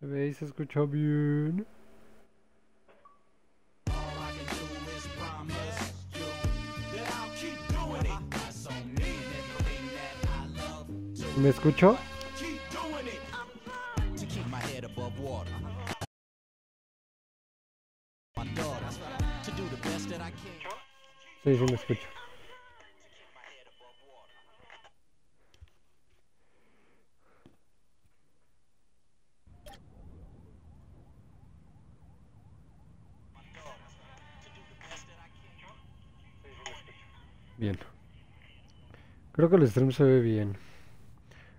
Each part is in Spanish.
Se ve y se escucha bien. ¿Me escucho? Sí, sí me escucho. Creo que el stream se ve bien.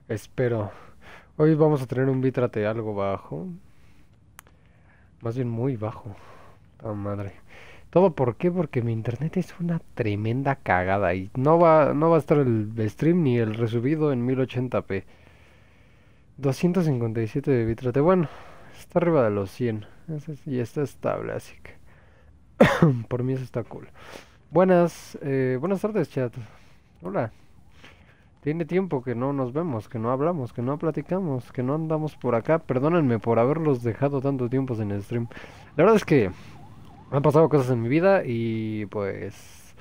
Espero. Hoy vamos a tener un bitrate algo bajo. Más bien muy bajo. Oh, madre. ¿Todo por qué? Porque mi internet es una tremenda cagada y no va, no va a estar el stream ni el resubido en 1080p. 257 de bitrate. Bueno, está arriba de los 100. Y está estable, así que... por mí eso está cool. Buenas, eh, buenas tardes, chat. Hola. Tiene tiempo que no nos vemos, que no hablamos, que no platicamos, que no andamos por acá. Perdónenme por haberlos dejado tanto tiempo en el stream. La verdad es que han pasado cosas en mi vida y pues...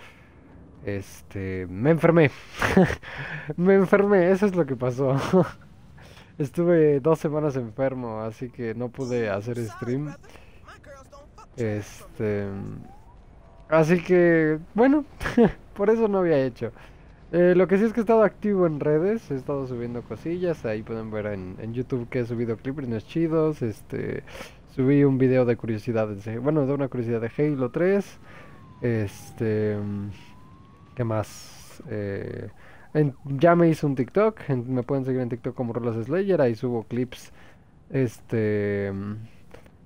Este... Me enfermé. me enfermé, eso es lo que pasó. Estuve dos semanas enfermo, así que no pude hacer stream. Este... Así que, bueno, por eso no había hecho. Eh, lo que sí es que he estado activo en redes, he estado subiendo cosillas, ahí pueden ver en, en YouTube que he subido clips chidos, este, subí un video de curiosidades, de, bueno, de una curiosidad de Halo 3, este, ¿qué más? Eh, ya me hice un TikTok, me pueden seguir en TikTok como Rolas Slayer, ahí subo clips, este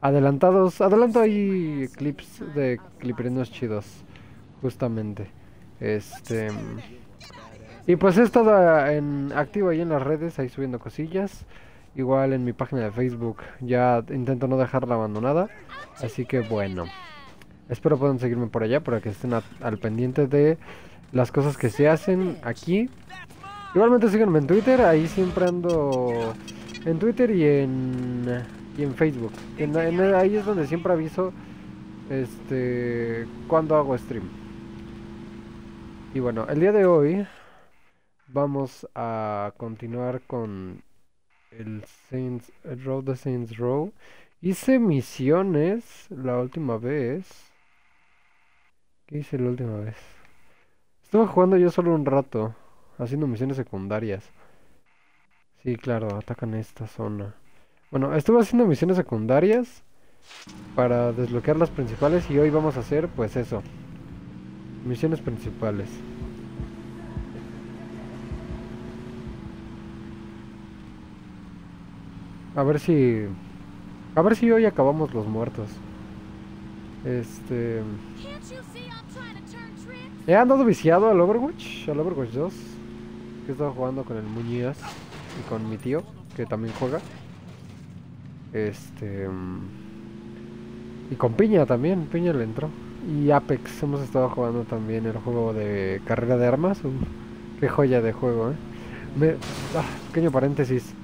adelantados, adelanto ahí clips de cliprinos chidos, justamente. Este y pues he estado en activo ahí en las redes, ahí subiendo cosillas. Igual en mi página de Facebook, ya intento no dejarla abandonada. Así que bueno, espero puedan seguirme por allá para que estén al pendiente de las cosas que se hacen aquí. Igualmente síganme en Twitter, ahí siempre ando en Twitter y en y en Facebook. ahí es donde siempre aviso este cuando hago stream. Y bueno, el día de hoy vamos a continuar con el Saints Row de Saints Row. Hice misiones la última vez. ¿Qué hice la última vez? Estuve jugando yo solo un rato, haciendo misiones secundarias. Sí, claro, atacan esta zona. Bueno, estuve haciendo misiones secundarias para desbloquear las principales y hoy vamos a hacer pues eso. Misiones principales. A ver si... A ver si hoy acabamos los muertos. Este... He andado viciado al Overwatch, al Overwatch 2. Que he estado jugando con el Muñiz y con mi tío, que también juega. Este. Y con Piña también, Piña le entró. Y Apex, hemos estado jugando también el juego de carrera de armas. qué joya de juego, ¿eh? Me, ah, pequeño paréntesis.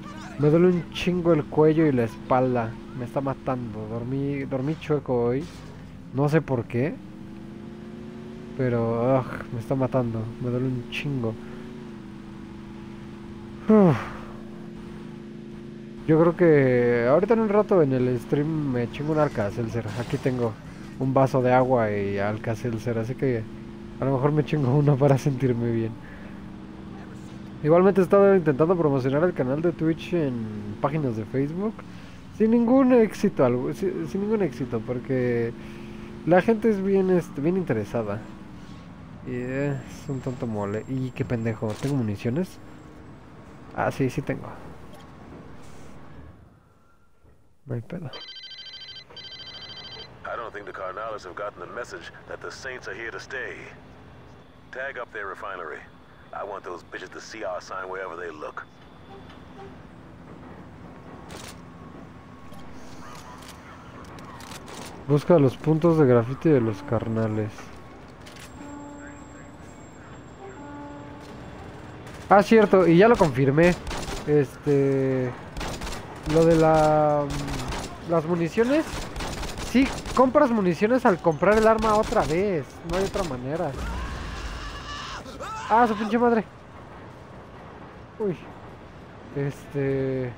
Me duele un chingo el cuello y la espalda. Me está matando. Dormí, dormí chueco hoy. No sé por qué. Pero ah, me está matando. Me duele un chingo. Yo creo que ahorita en un rato en el stream me chingo un Alka-Seltzer. Aquí tengo un vaso de agua y Alka-Seltzer, así que a lo mejor me chingo uno para sentirme bien. Igualmente he estado intentando promocionar el canal de Twitch en páginas de Facebook. Sin ningún éxito, algo, sin, ningún éxito, porque la gente es bien, este, bien interesada. Y es un tonto mole. Y qué pendejo, ¿tengo municiones? Ah, sí, sí tengo. No hay pedo. I don't think the Cardinals have gotten the message that the Saints are here to stay. Tag up their refinery. I want those bitches to see our sign wherever they look. Busca los puntos de grafiti de los carnales. Ah, cierto, y ya lo confirmé. Este... Lo de la... las municiones... Sí, compras municiones al comprar el arma otra vez. No hay otra manera. Ah, su pinche madre. Uy. Este...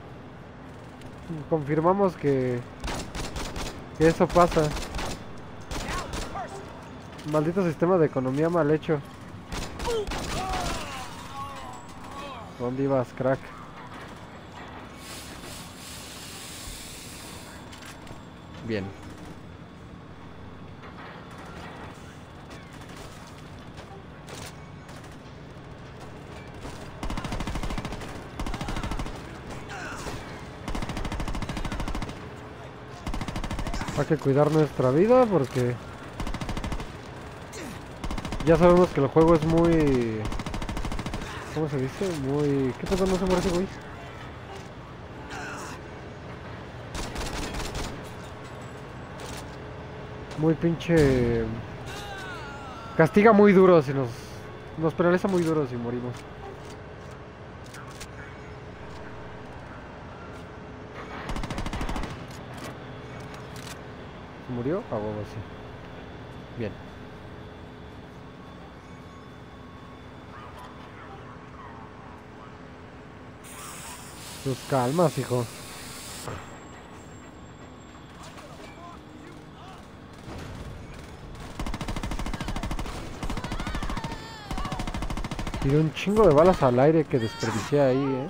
Confirmamos que... Que eso pasa. Maldito sistema de economía mal hecho. ¿Dónde ibas, crack? Bien. Hay que cuidar nuestra vida porque ya sabemos que el juego es muy... ¿Cómo se dice? Muy... ¿Qué pasa? No se muere ese. Muy pinche... Castiga muy duro si nos... Nos penaliza muy duro si morimos. Murió? A huevo, sí. Bien. Tus calmas, hijo. Tiré un chingo de balas al aire que desperdicié ahí, eh.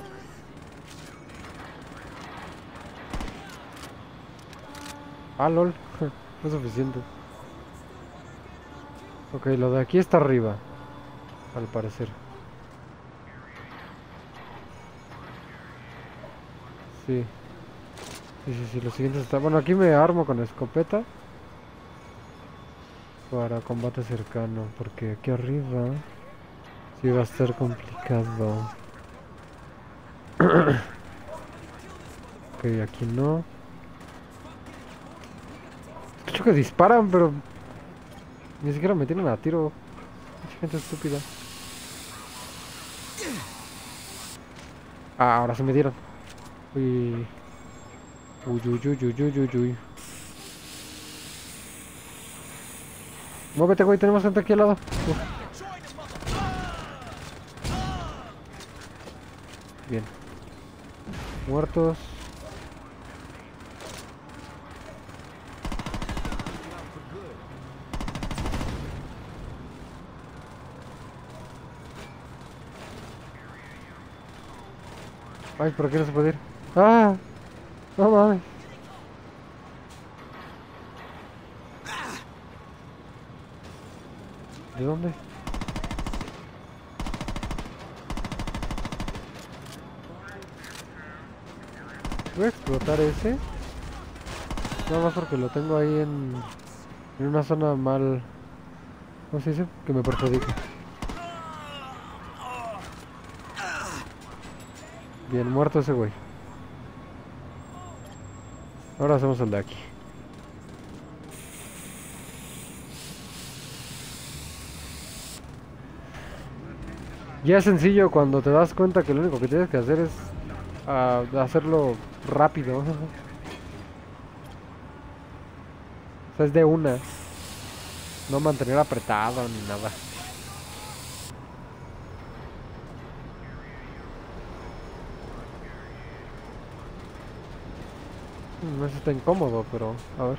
Ah, lol. No es suficiente. Ok, lo de aquí está arriba. Al parecer. Sí. Sí, sí, sí, lo siguiente está... Bueno, aquí me armo con escopeta. Para combate cercano, porque aquí arriba... Sí va a estar complicado. ok, aquí no. Que disparan, pero... Ni siquiera me tienen a tiro. Mucha gente estúpida. Ah, ahora se me dieron. Uy. Uy, uy, uy, uy, uy, uy, uy. Muévete, güey, tenemos gente aquí al lado. Uf. Bien. Muertos. Ay, ¿por qué no se puede ir? ¡Ah! No mames. ¿De dónde? Voy a explotar ese. Nada más porque lo tengo ahí en, en una zona mal... ¿Cómo se dice? Que me perjudica. Bien, muerto ese güey. Ahora hacemos el de aquí. Ya es sencillo cuando te das cuenta que lo único que tienes que hacer es ah, hacerlo rápido. o sea, es de una. No mantener apretado ni nada. No si está incómodo, pero a ver.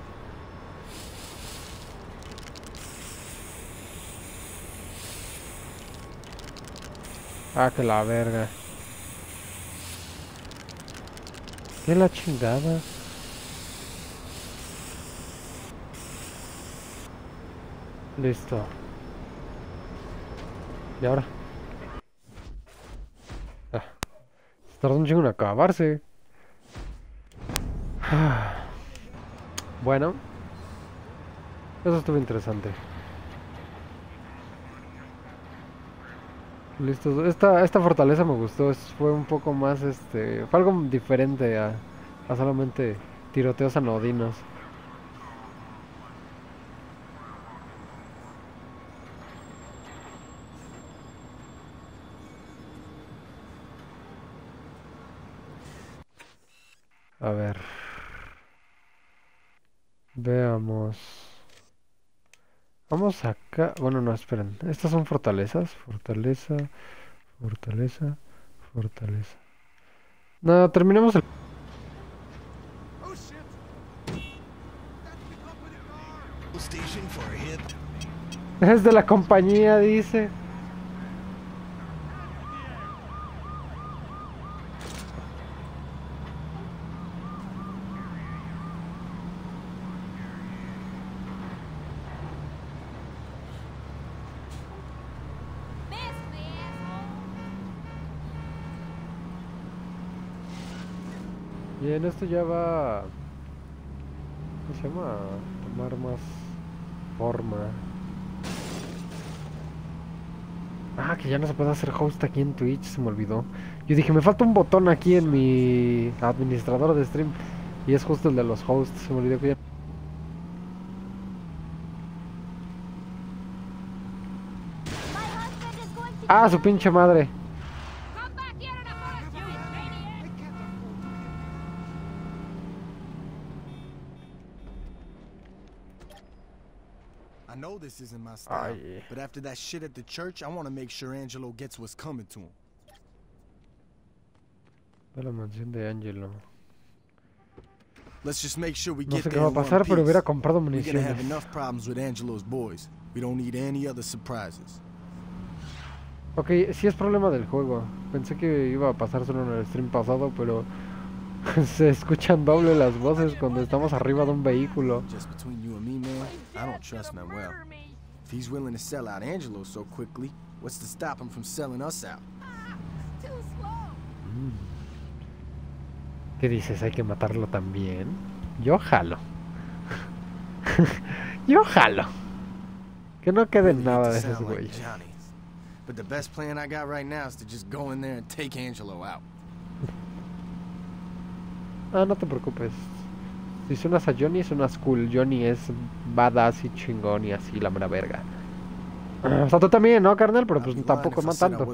Ah, que la verga. ¿Qué la chingada? Listo. ¿Y ahora? Ah. Se tardó un chingo en acabarse. Bueno. Eso estuvo interesante. Listo. Esta, esta fortaleza me gustó. Fue un poco más, este... Fue algo diferente a, a solamente tiroteos anodinos. A ver. Veamos. Vamos acá. Bueno, no, esperen. Estas son fortalezas. Fortaleza. Fortaleza. Fortaleza. No, terminemos el... Oh. Es de la compañía, dice. Esto ya va... ¿Cómo se llama? A tomar más forma. Ah, que ya no se puede hacer host aquí en Twitch, se me olvidó. Yo dije, me falta un botón aquí en mi administrador de stream. Y es justo el de los hosts, se me olvidó que ya... Ah, su pinche madre. This isn't my style, Ay. but after that shit at the church, I want to make sure Angelo gets what's coming to him. De la mansión de Angelo. Let's just make sure we No get sé qué there va a pasar, pero piece. hubiera comprado We're gonna have municiones. enough problems with Angelo's boys. We don't need any other surprises. Ok, sí es problema del juego. Pensé que iba a pasar solo en el stream pasado, pero se escuchan doble las voces cuando estamos arriba de un vehículo. Just between you and me, man, I don't trust Manuel. Murder me. If he's willing to sell out Angelo so quickly, what's to stop him from selling us out? Too slow. ¿Qué dices? ¿Hay que matarlo también? Yo jalo. Yo jalo. Que no quede Really nada de esos sound like güeyes. Johnny, but the best plan I got right now is to just go in there and take Angelo out. Ah, no te preocupes. Si suenas a Johnny, suenas cool. Johnny es badass y chingón y así la mera verga. O sea, tú también, ¿no, carnal? Pero pues tampoco no tanto.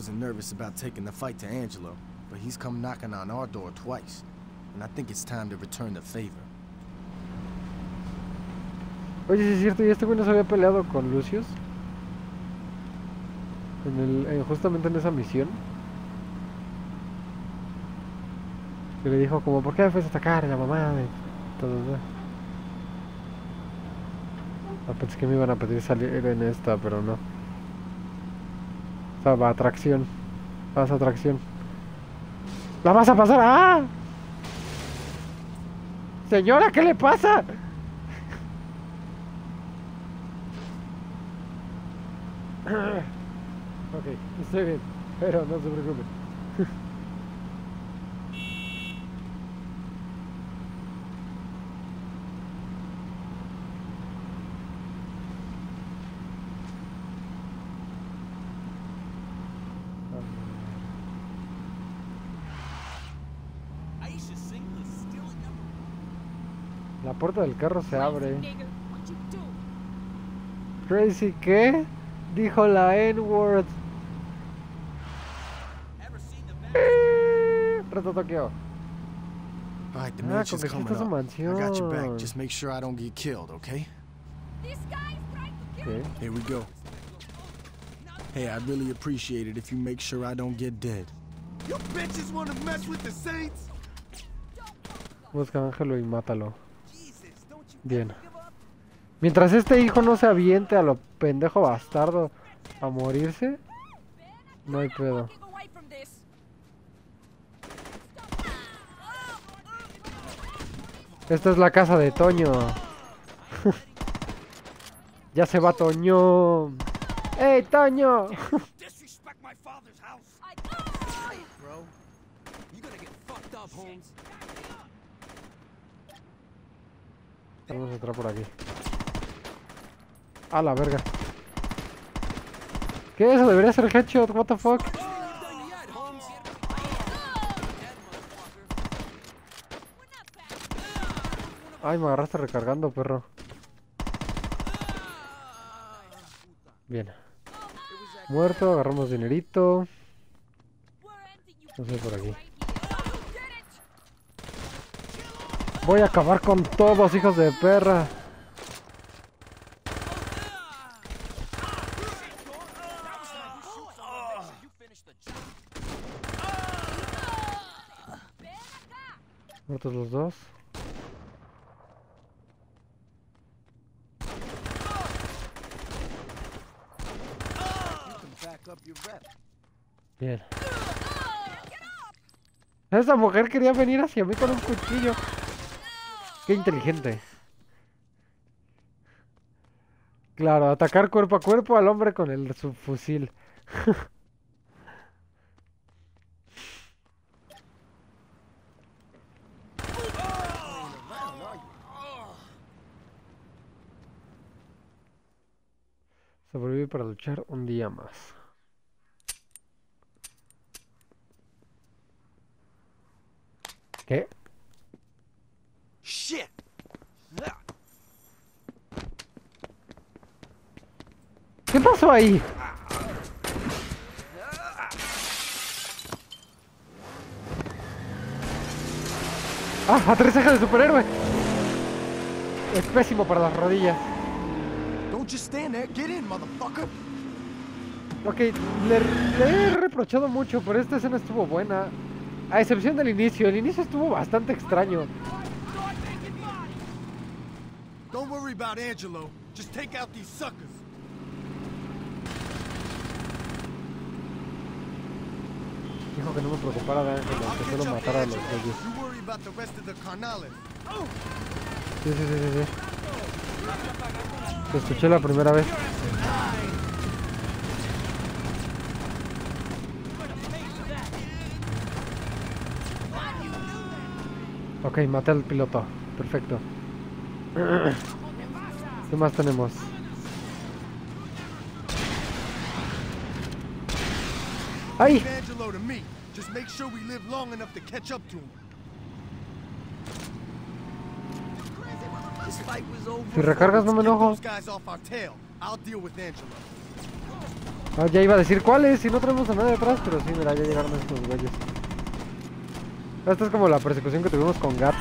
but he's come knocking on our door twice, and I think it's time to return the favor. Oye, sí es cierto, ¿y este güey no se había peleado con Lucius? En el, en- justamente en esa misión. Que le dijo como, ¿por qué me fuiste a atacar la mamá de Ah, pensé que me iban a pedir salir en esta, pero no. O sea, va atracción. Pasa atracción. ¡La vas a pasar! ¡Ah! Señora, ¿qué le pasa? Ok, estoy bien, pero no se preocupe. Aisha Singh is still in the La puerta del carro se abre. Crazy, ¿qué? Dijo la N-word. Reto Tokio. All right, the Ah, mansion's conquista coming su up. I got your back. mansión. Just make sure I don't get killed, okay? This guy is trying to kill Ok. Here we go. Hey, I'd really appreciate it if you make sure I don't get dead. You bitches wanna mess with the Saints? Busca a Ángelo y mátalo. Bien. Mientras este hijo no se aviente a lo pendejo bastardo a morirse, no hay pedo. Esta es la casa de Toño. ya se va Toño. ¡Ey, Toño! Disrespect my father's house. I Bro, you gonna get fucked up, Holmes. Vamos a entrar por aquí. A la verga. ¿Qué? Eso debería ser headshot, what the fuck? Ay, me agarraste recargando, perro. Bien. Muerto, agarramos dinerito. No sé por aquí. Voy a acabar con todos, hijos de perra. Muertos los dos. Bien. Esa mujer quería venir hacia mí con un cuchillo. Qué inteligente. Claro, atacar cuerpo a cuerpo al hombre con el subfusil. Sobrevive para luchar un día más. ¿Qué? Shit! ¿Qué pasó ahí? Ah, aterrizaje de superhéroe. Es pésimo para las rodillas. Ok, le, le he reprochado mucho, pero esta escena estuvo buena. A excepción del inicio, el inicio estuvo bastante extraño. Don't worry about Angelo. Just take out these suckers. Dijo que no me preocupara de Ángelo, que solo matara a los Angelo. reyes. Sí, sí, sí, sí. Te escuché la primera vez. Ok, maté al piloto. Perfecto. ¿Qué más tenemos? ¡Ay! Si recargas no me enojo. Ah, ya iba a decir cuáles, si no tenemos a nadie detrás, pero sí, mira, ya llegaron estos güeyes. Esta es como la persecución que tuvimos con Gat.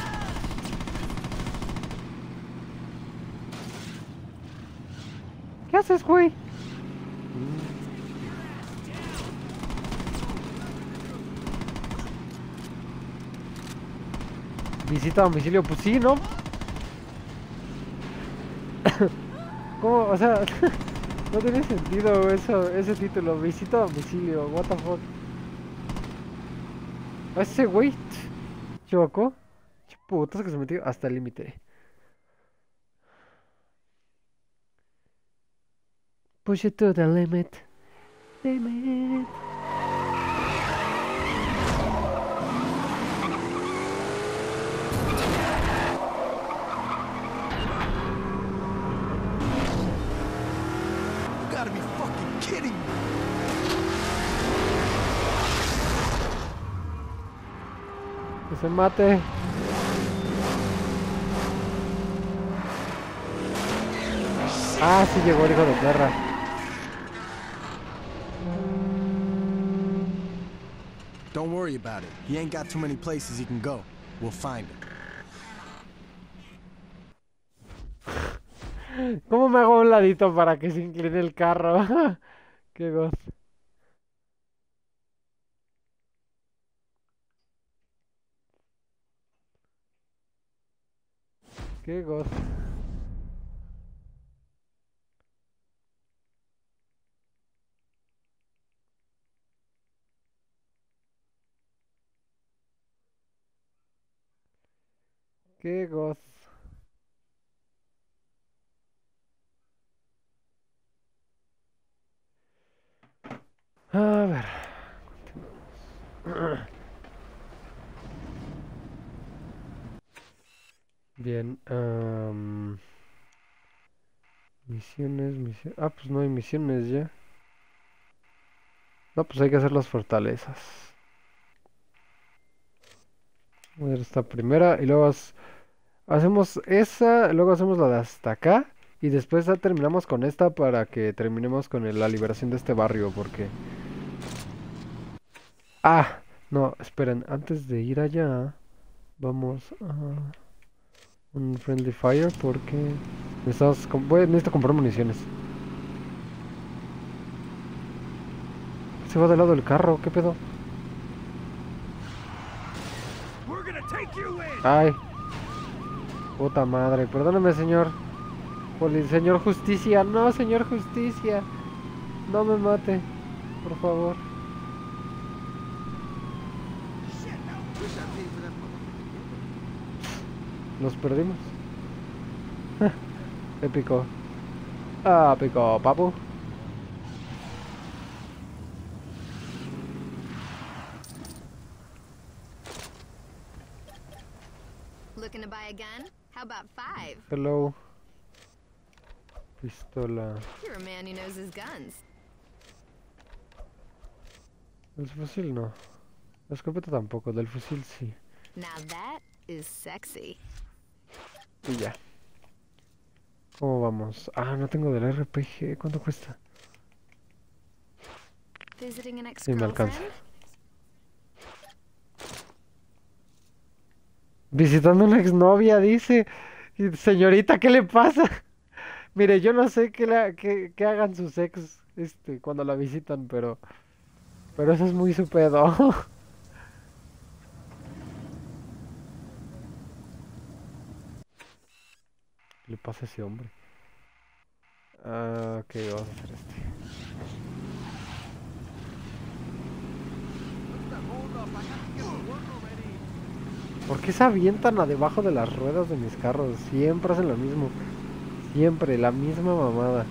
Haces, güey? Visita a domicilio, pues sí, ¿no? ¿Cómo? O sea, no tiene sentido eso, ese título. Visita a domicilio, what the fuck. A ese güey, choco. Putas que se metió hasta el límite. Push it to the limit. Limit. Que se mate. Ah, sí llegó el hijo de perra. Don't worry about it. He ain't got too many places he can go. We'll find him. ¿Cómo me hago un ladito para que se incline el carro? Qué goz. Qué goz. Qué goz. A ver. continuamos. Bien. am, misiones, misiones. Ah, pues no hay misiones ya. No, pues hay que hacer las fortalezas. A ver esta primera y luego hacemos esa, luego hacemos la de hasta acá y después ya terminamos con esta para que terminemos con el- la liberación de este barrio porque... Ah, no, esperen, antes de ir allá vamos a un friendly fire porque necesitamos, voy- necesito comprar municiones. Se va del lado del carro, ¿qué pedo? We're gonna take Ay. Puta madre. Perdóname, señor. Poli señor Justicia. No, señor Justicia. No me mate. Por favor. Los perdimos. Épico. Ah, pico, papu. To buy a gun? How about five? Hello. Pistola. You're a man who knows his guns. El fusil no. La escopeta tampoco. Del fusil sí. Now that is sexy. Y ya. ¿Cómo vamos? Ah, no tengo del RPG. ¿Cuánto cuesta? Visiting an ex Sí, me alcanza. Visitando una exnovia, dice. Señorita, ¿qué le pasa? Mire, yo no sé qué, la, qué, qué hagan sus ex este, cuando la visitan, pero. Pero eso es muy su pedo. ¿Qué le pasa a ese hombre? Ah, ok, vamos a hacer este. ¿Por qué se avientan a debajo de las ruedas de mis carros? Siempre hacen lo mismo. Siempre, la misma mamada.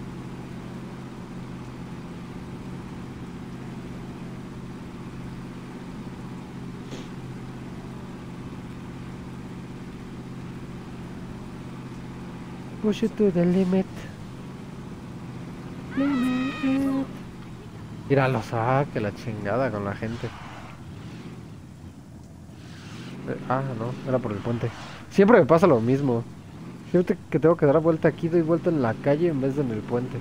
Push it to the limit. Limit. Míralo, saque la chingada con la gente. Ah, no, era por el puente. Siempre me pasa lo mismo. Siempre que tengo que dar vuelta aquí, doy vuelta en la calle en vez de en el puente.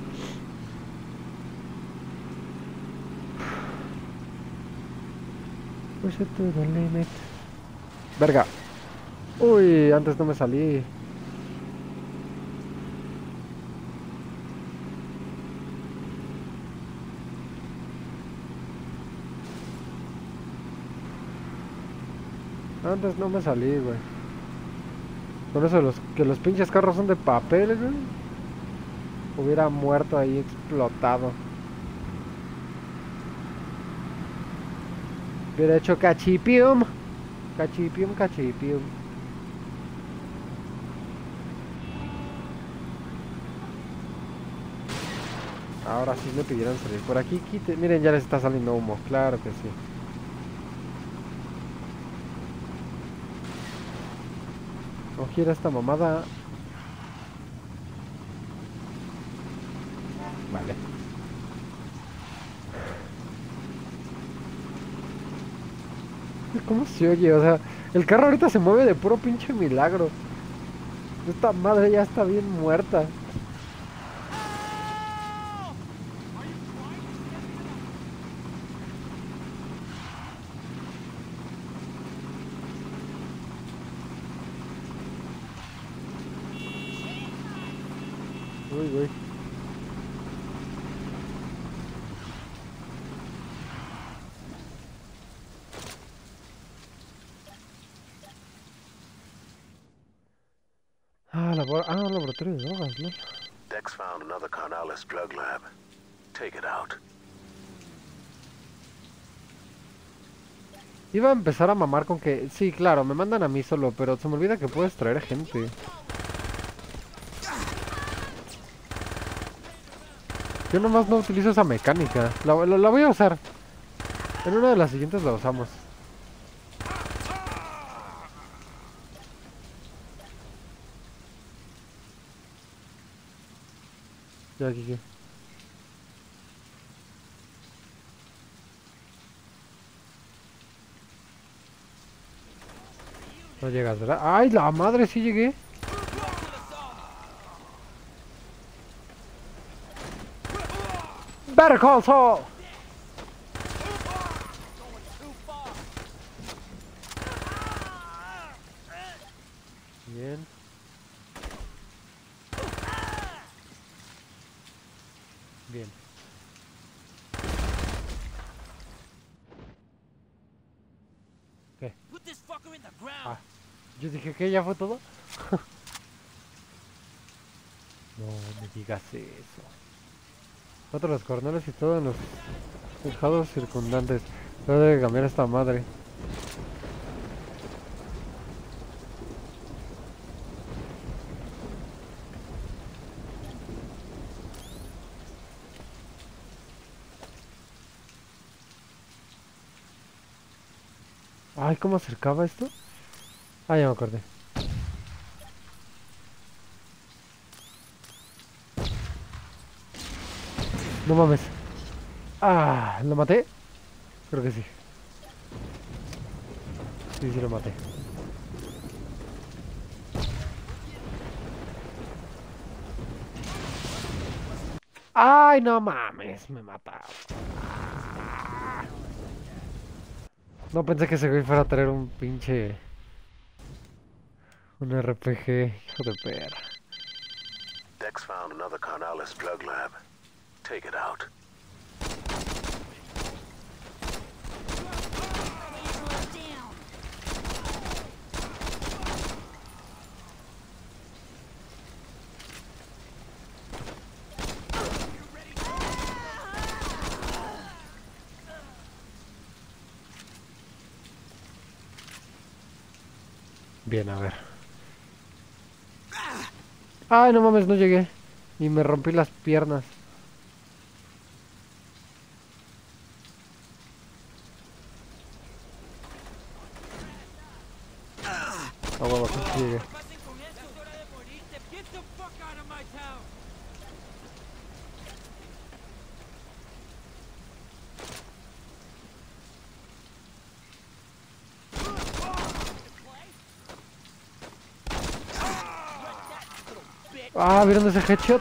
Limit. Verga. Uy, antes no me salí. Antes no me salí, güey. Por eso los, que los pinches carros son de papel, güey. Hubiera muerto ahí explotado. Hubiera hecho cachipium. Cachipium, cachipium. Ahora sí me pidieron salir. Por aquí, quite. Miren, ya les está saliendo humo. Claro que sí. No gira esta mamada. Vale. ¿Cómo se oye? O sea, el carro ahorita se mueve de puro pinche milagro. Esta madre ya está bien muerta. Uy, güey. Ah, labor ah, un laboratorio de drogas, ¿no? Dex found another Carnalis drug lab. Take it out. Iba a empezar a mamar con que... Sí, claro, me mandan a mí solo, pero se me olvida que puedes traer gente. Yo nomás no utilizo esa mecánica. La, la- la voy a usar. En una de las siguientes la usamos. No llegas. ¡Ay, la madre! Sí llegué. Better call Saul. Bien. Bien. Put this fucker in the ground. Ah. Yo dije que ya fue todo. no me digas eso. Otros los cornales y todo en los tejados circundantes. No debe cambiar esta madre. Ay, ¿cómo acercaba esto? Ah, ya me acordé. No mames. Ah, ¿lo maté? Creo que sí. Sí, sí lo maté. Ay, no mames, me mataron. Ah. No pensé que ese güey fuera a traer un pinche... Un RPG, hijo de perra. Dex found another Carnalis drug lab. Take it out. Bien, a ver. Ay, no mames, no llegué. Y me rompí las piernas. Ah, huevo, que sí llegué. Pasen con eso, es hora de morirte. Get the fuck out of my town. Ah, ¿vieron ese headshot?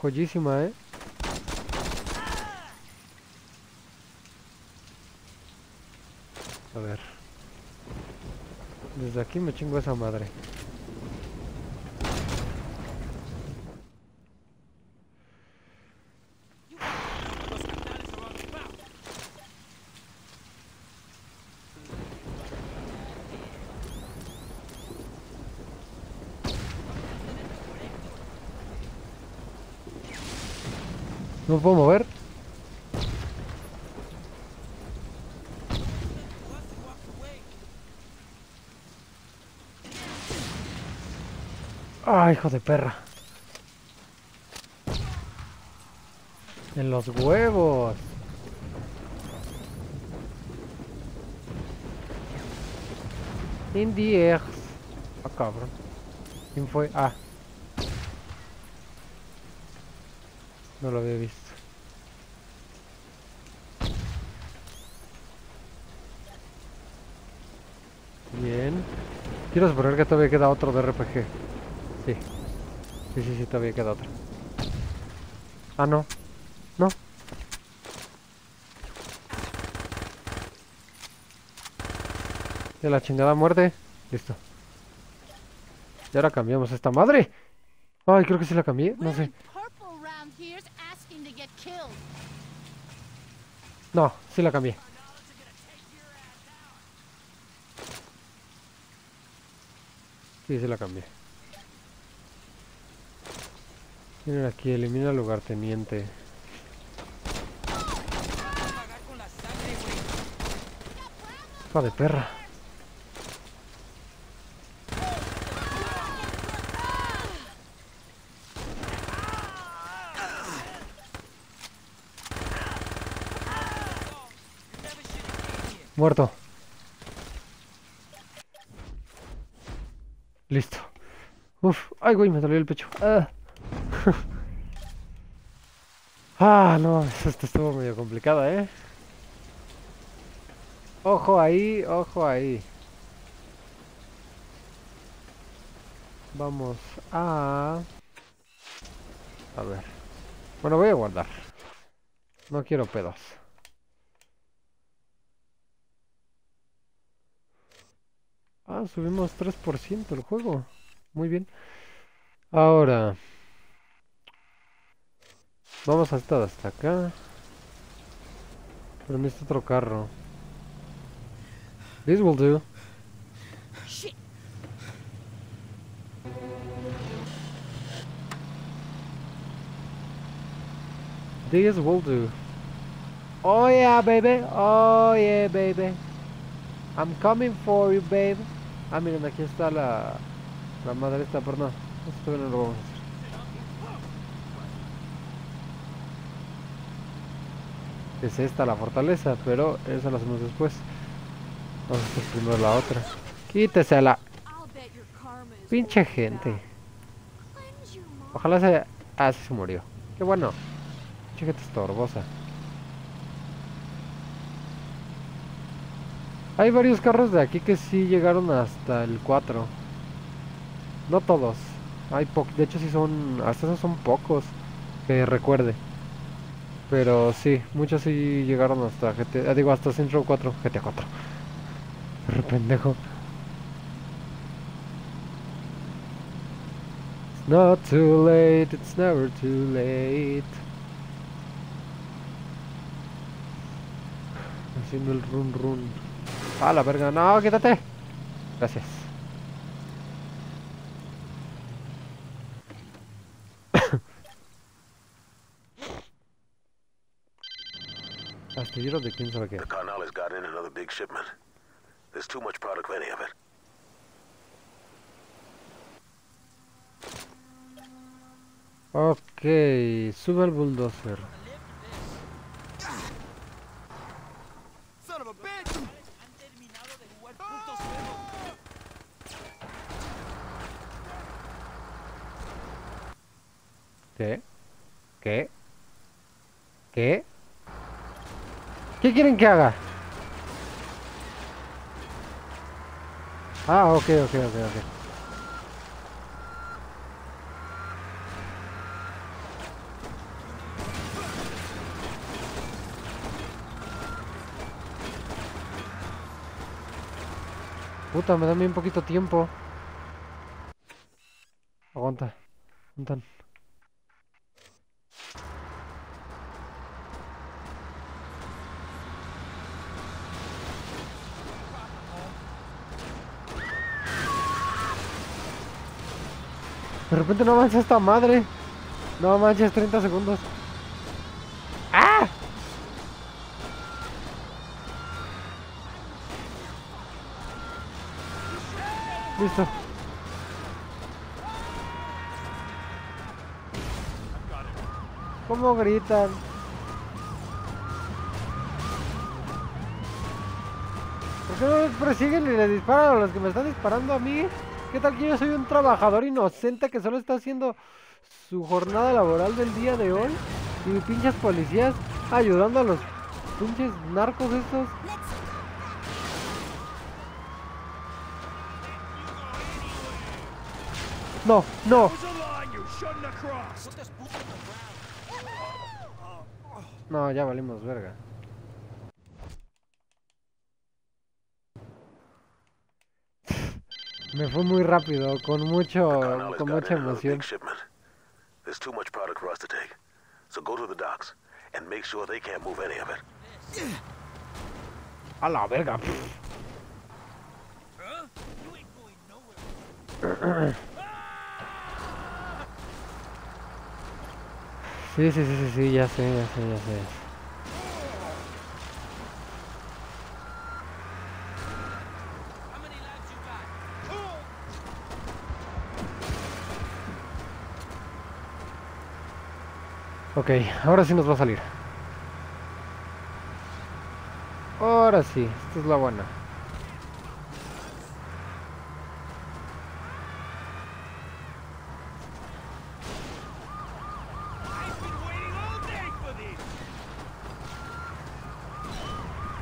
Joyísima, eh. A ver. Desde aquí me chingo esa madre. Los canales are on the spout. ¿No me puedo mover? Ah, hijo de perra. En los huevos. In the. Ah, cabrón. ¿Quién fue? Ah. No lo había visto. Bien. Quiero suponer que todavía queda otro de RPG. Sí. Sí, sí, sí, todavía queda otro. Ah, no. No. De la chingada muerte. Listo. Y ahora cambiamos esta madre. Ay, creo que sí la cambié. No sé. No, sí la cambié. Sí, sí la cambié. Miren aquí, elimina al lugarteniente. Hija de perra. Muerto. Listo. Uf. Ay, güey, me dolió el pecho. Ah, Ah, no, esto estuvo medio complicada, ¿eh? Ojo ahí, ojo ahí. Vamos a... A ver. Bueno, voy a guardar. No quiero pedos. Ah, subimos 3% el juego. Muy bien. Ahora. Vamos a estar hasta acá. Pero necesito otro carro. This will do. This will do. Oh yeah, baby. Oh yeah, baby. I'm coming for you, baby. Ah, miren, aquí está la, la madre esta, pero no. Esto no lo vamos a hacer. Es esta la fortaleza, pero esa la hacemos después. Vamos a hacer primero la otra. Quítese la karma is pinche gente. Ojalá se... Ah, sí se murió. Qué bueno. Pinche gente estorbosa. Hay varios carros de aquí que sí llegaron hasta el 4. No todos. Hay po de hecho sí son... Hasta esos son pocos. Que recuerde. Pero sí, muchos sí llegaron hasta GT... ah, digo, hasta Centro 4. GTA 4. Re pendejo. It's not too late, it's never too late. Haciendo el run run. Ah, la verga, no, quítate. Gracias. Astillero de quién sabe qué. The Carnales got in another big shipment. There's too much product for any of it. Ok, sube al bulldozer. Son of a bitch! ¿Qué? ¿Qué? ¿Qué? ¿Qué quieren que haga? Ah, ok, ok, ok, ok. Puta, me da bien poquito tiempo. Aguanta. Aguantan. Repente no avanza esta madre. No manches, 30 segundos. ¡Ah! Listo. ¿Cómo gritan? ¿Por qué no les persiguen y le disparan a los que me están disparando a mí? ¿Qué tal que yo soy un trabajador inocente que solo está haciendo su jornada laboral del día de hoy? Y pinches policías ayudando a los pinches narcos estos. No, no. No, ya valimos verga. Me fue muy rápido, con mucho, con mucha emoción. There's too much product for us to take. So go to the docks and make sure they can't move any of it. A la verga. Sí, sí, sí, sí, sí, ya sé, ya sé, ya sé. How many lives you got? Ok, ahora sí nos va a salir. Ahora sí, esta es la buena.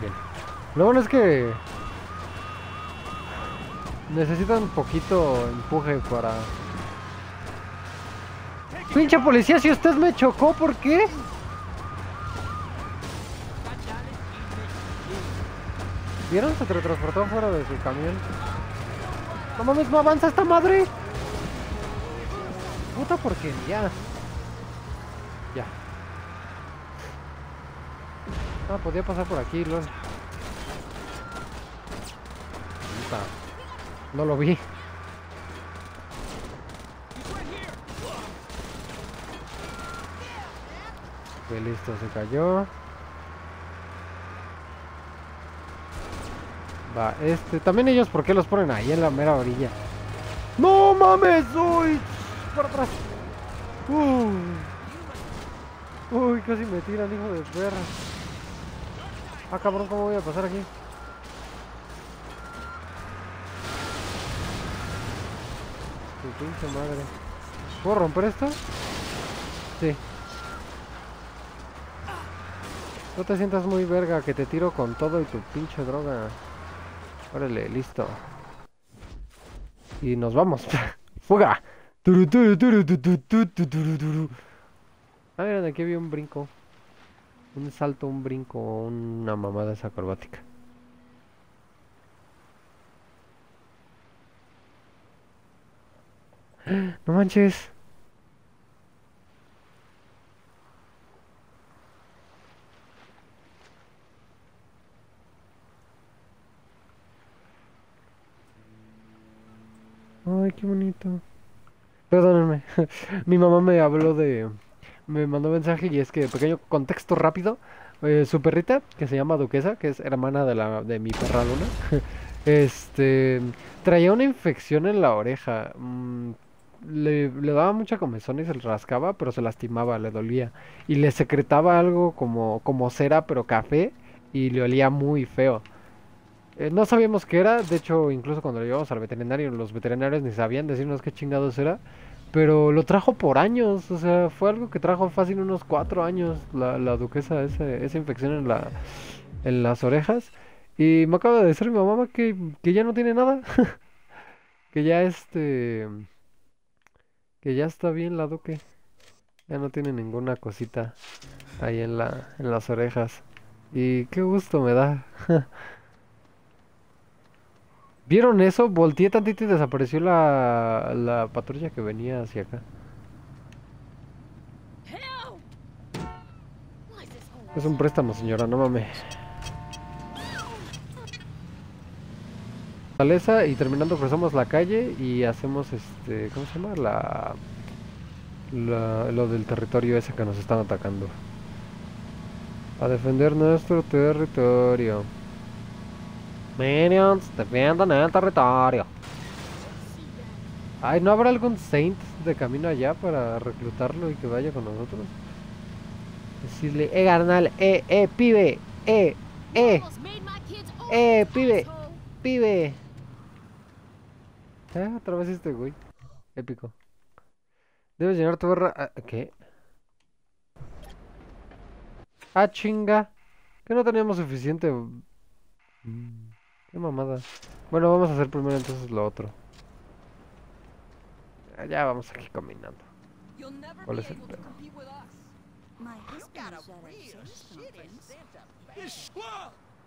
Bien. Lo bueno es que necesitan un poquito empuje para. Pinche policía, si usted me chocó, ¿por qué? ¿Vieron? Se teletransportó fuera de su camión. No mames, no avanza esta madre. Puta porquería. Ya. Ah, podía pasar por aquí, lol. Puta. No lo vi. Ok, listo, se cayó. Va, este. También ellos, ¿por qué los ponen ahí en la mera orilla? ¡No mames! ¡Uy! ¡Por atrás! ¡Uy! Casi me tiran, hijo de perra. Ah, cabrón, ¿cómo voy a pasar aquí? Tu pinche madre. ¿Puedo romper esto? Sí. No te sientas muy verga, que te tiro con todo y tu pinche droga. Órale, listo. Y nos vamos. ¡Fuga! Turu, turu, turu, tu, tu, tu, tu, turu, turu. Ah, miren, aquí había un brinco. Un salto, un brinco, una mamada esa acrobática. No manches. Ay, qué bonito. Perdónenme. Mi mamá me habló de. Me mandó mensaje y es que, pequeño contexto rápido. eh, su perrita, que se llama Duquesa, que es hermana de, la, de mi perra Luna, este. Traía una infección en la oreja. mm, le, le daba mucha comezón y se le rascaba, pero se lastimaba, le dolía. Y le secretaba algo como, como cera, pero café, y le olía muy feo. Eh, no sabíamos qué era, de hecho, incluso cuando lo llevamos al veterinario, los veterinarios ni sabían decirnos qué chingados era, pero lo trajo por años, o sea, fue algo que trajo fácil unos cuatro años la, la duquesa, ese- esa infección en la, en las orejas, y me acaba de decir mi mamá que, que ya no tiene nada, que ya este, que ya está bien la duque, ya no tiene ninguna cosita ahí en la, en las orejas, y qué gusto me da. ¿Vieron eso? Volteé tantito y desapareció la, la patrulla que venía hacia acá. Es un préstamo, señora, no mames. Fortaleza y terminando cruzamos la calle y hacemos este, ¿cómo se llama? La, la- lo del territorio ese que nos están atacando. A defender nuestro territorio. Minions, defiendan el territorio. Ay, ¿no habrá algún Saint de camino allá para reclutarlo y que vaya con nosotros? Decirle, eh, carnal, eh, eh, pibe, eh, eh, eh, pibe, pibe. Eh, otra vez este güey. Épico. Debes llenar tu barra. ah, ¿Qué? Ah, chinga. Que no teníamos suficiente. Mm, Qué mamada. Bueno, vamos a hacer primero entonces lo otro. Ah, Ya vamos aquí caminando. ¿Cuál es el able to pedo? compete with us. My You husband got a is at a real service shitty conference. Santa Fe.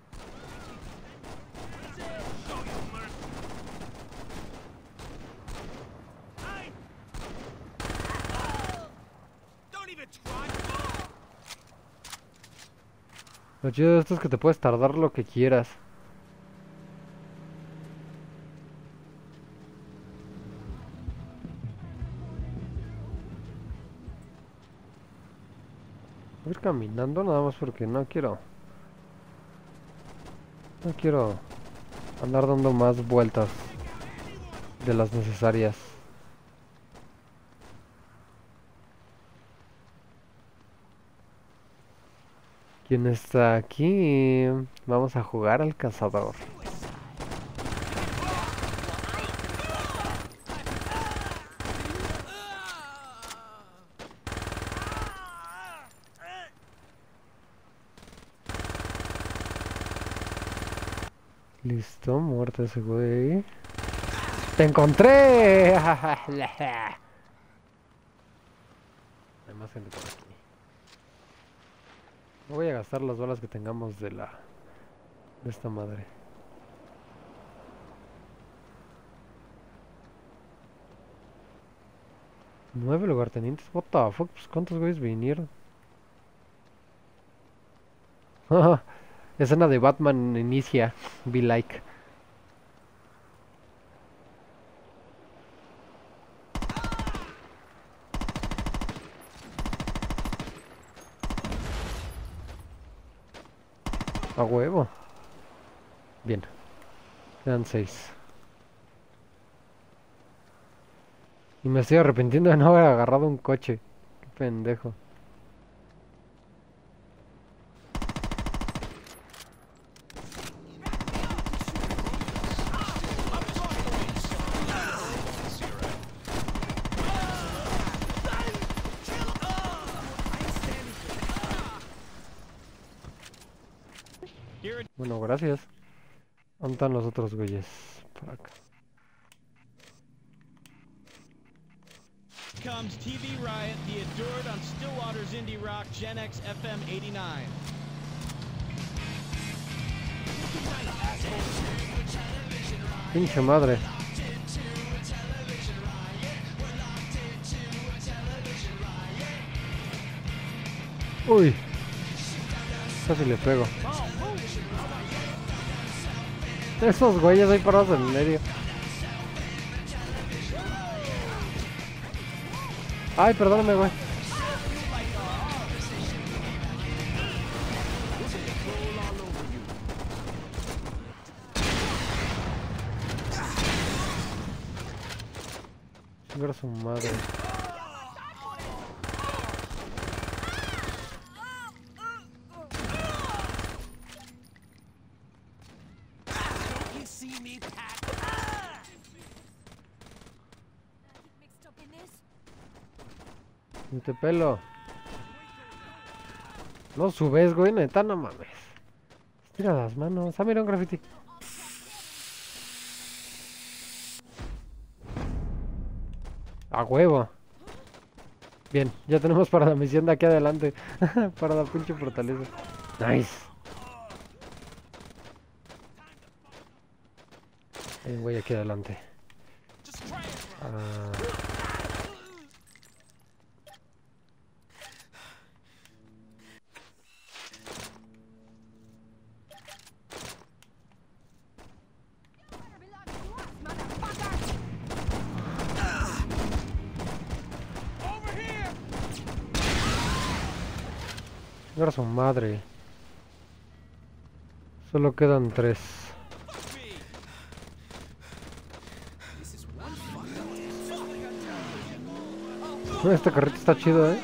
Don't even try. Lo chido de esto es que te puedes tardar lo que quieras. Caminando nada más porque no quiero. No quiero andar dando más vueltas de las necesarias. ¿Quién está aquí? Vamos a jugar al cazador. Ese güey. ¡Te encontré! Hay más gente por aquí. No voy a gastar las balas que tengamos de la... De esta madre. Nueve lugartenientes. What the fuck? Pues, ¿Cuántos güeyes vinieron? Escena de Batman inicia. Be like. Bien. Quedan seis. Y me estoy arrepintiendo de no haber agarrado un coche. Qué pendejo. Bueno, gracias. ¿Dónde están los otros güeyes? Por acá. comes TV Riot, the adored on Stillwater's Indie Rock Gen X FM 89. Pinche madre. Uy. Casi le pego. Esos güeyes ahí parados en medio. Ay, perdóname, güey. Pelo. No subes, güey, neta, no mames. Tira las manos. Ah, mira un graffiti. A huevo. Bien, ya tenemos para la misión de aquí adelante. para la pinche fortaleza. Nice. Hay un güey aquí adelante. Ah. Solo quedan tres. Este carrito está chido, eh.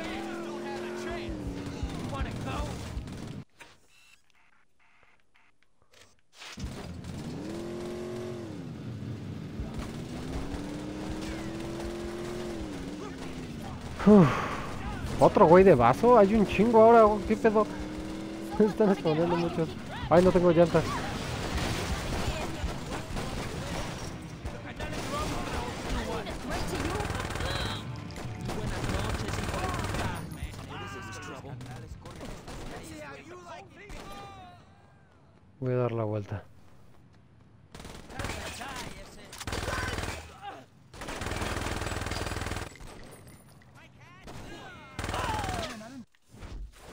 Uf. Otro güey de vaso, hay un chingo ahora, ¿qué pedo? Están escondiendo muchos. Ay, no tengo llantas. Voy a dar la vuelta.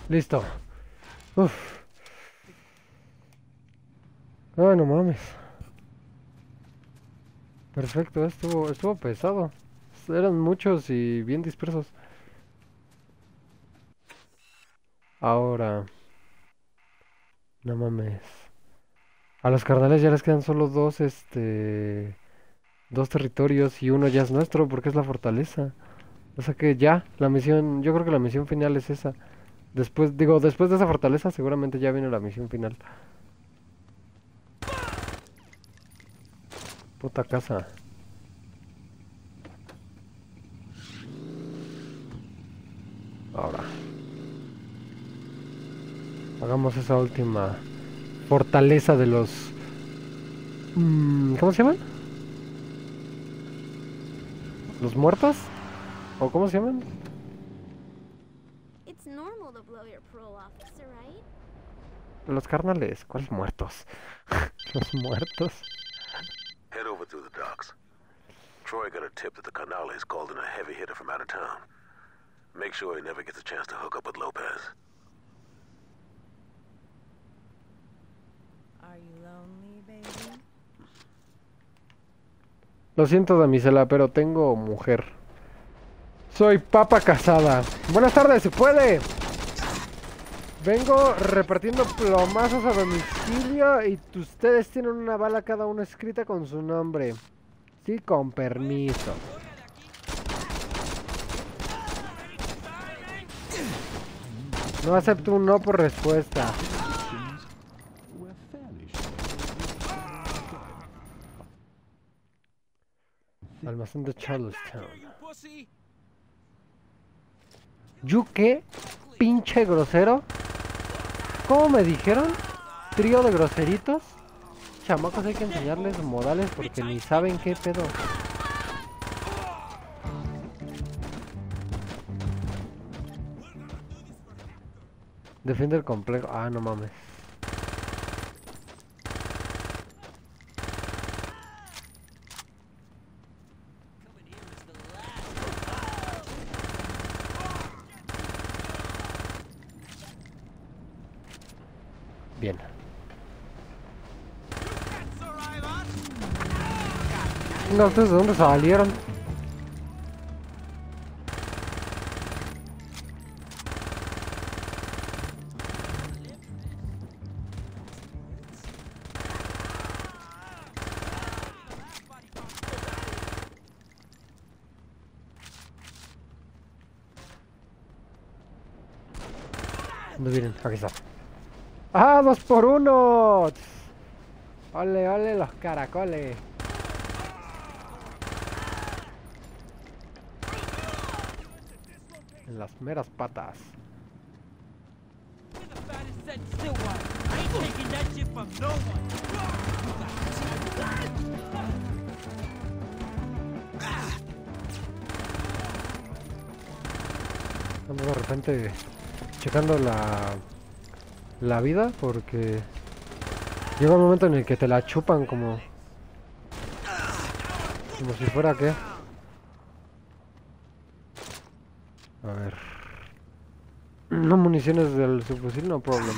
Listo. Uf. Ah, no mames. Perfecto, estuvo, estuvo pesado. Eran muchos y bien dispersos. Ahora. No mames. A los carnales ya les quedan solo dos, este... Dos territorios y uno ya es nuestro porque es la fortaleza. O sea que ya, la misión, yo creo que la misión final es esa. Después, digo, después de esa fortaleza seguramente ya viene la misión final. Puta casa. Ahora. Hagamos esa última fortaleza de los... mm, ¿Cómo se llaman? ¿Los muertos? ¿O cómo se llaman? It's normal to blow your parole officer, right? Los carnales. ¿Cuáles muertos? Los muertos. Head over through the docks. Troy got a tip that the Canales called in a heavy hitter from out of town. Make sure he never gets a chance to hook up with Lopez. Are you lonely, baby? Lo siento, damisela, pero tengo mujer. Soy papa casada. Buenas tardes, ¿se puede? Vengo repartiendo plomazos a domicilio y ustedes tienen una bala cada uno escrita con su nombre. Sí, con permiso. No acepto un no por respuesta. Almacén de Charlestown. Pussy. ¿Yo qué? ¿Pinche grosero? ¿Cómo me dijeron? ¿Trío de groseritos? Chamacos hay que enseñarles modales porque ni saben qué pedo. Defiende el complejo. Ah, no mames. Bien. No, ¿ustedes de dónde salieron? Aquí está. ¡Ah, dos por uno! ¡Ole, ole los caracoles! En las meras patas. Ando de repente checando la la vida porque llega un momento en el que te la chupan como como si fuera que a ver. No municiones del subfusil no problem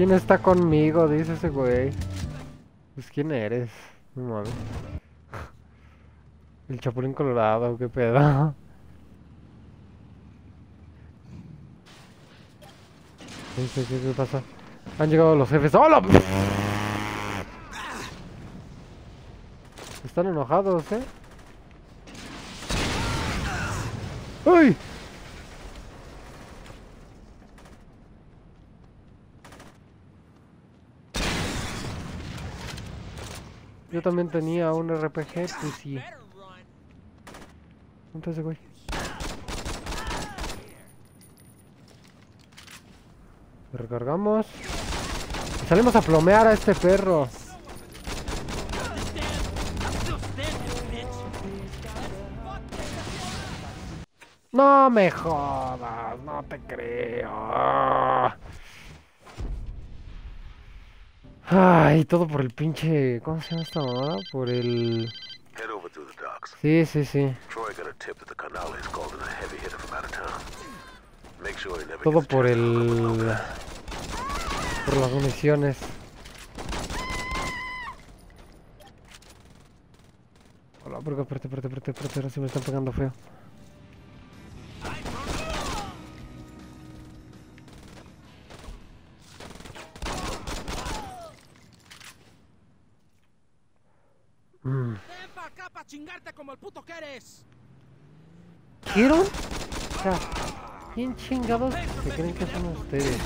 ¿Quién está conmigo? Dice ese güey. Pues quién eres, no mames. El Chapulín Colorado, qué pedo. ¿Qué, qué, qué, qué pasa? Han llegado los jefes. ¡Hola! Están enojados, ¿eh? ¡Uy! Yo también tenía un RPG, pues sí. ¿Dónde está ese güey? Recargamos. Salimos a plomear a este perro. No me jodas, no te creo. Ay, todo por el pinche. ¿Cómo se llama esta mamada? Por el. Sí, sí, sí. Troy got a tip that the Canales called in a heavy hitter from out of town. Make sure he never Todo por el. Por las municiones. Hola, porque aparte, aparte, aparte, aparte, ahora sí me están pegando feo. Chingarte como el puto que eres. ¿Quiero? O sea, ¿quién chingados se creen que son ustedes?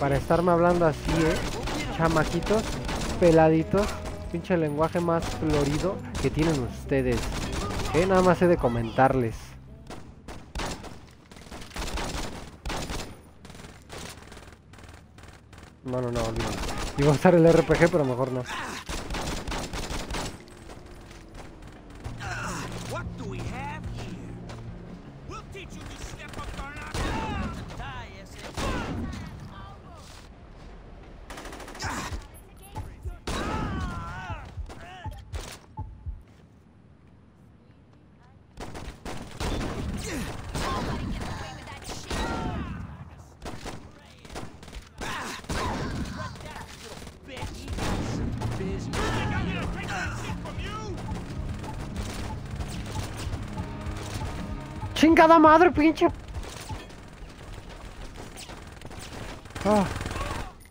Para estarme hablando así, ¿eh? Chamaquitos, peladitos, pinche lenguaje más florido que tienen ustedes. ¿Eh? Nada más he de comentarles. No, no, no, olvídalo. Iba a usar el RPG, pero mejor no. ¡Chingada madre, pinche! Ah,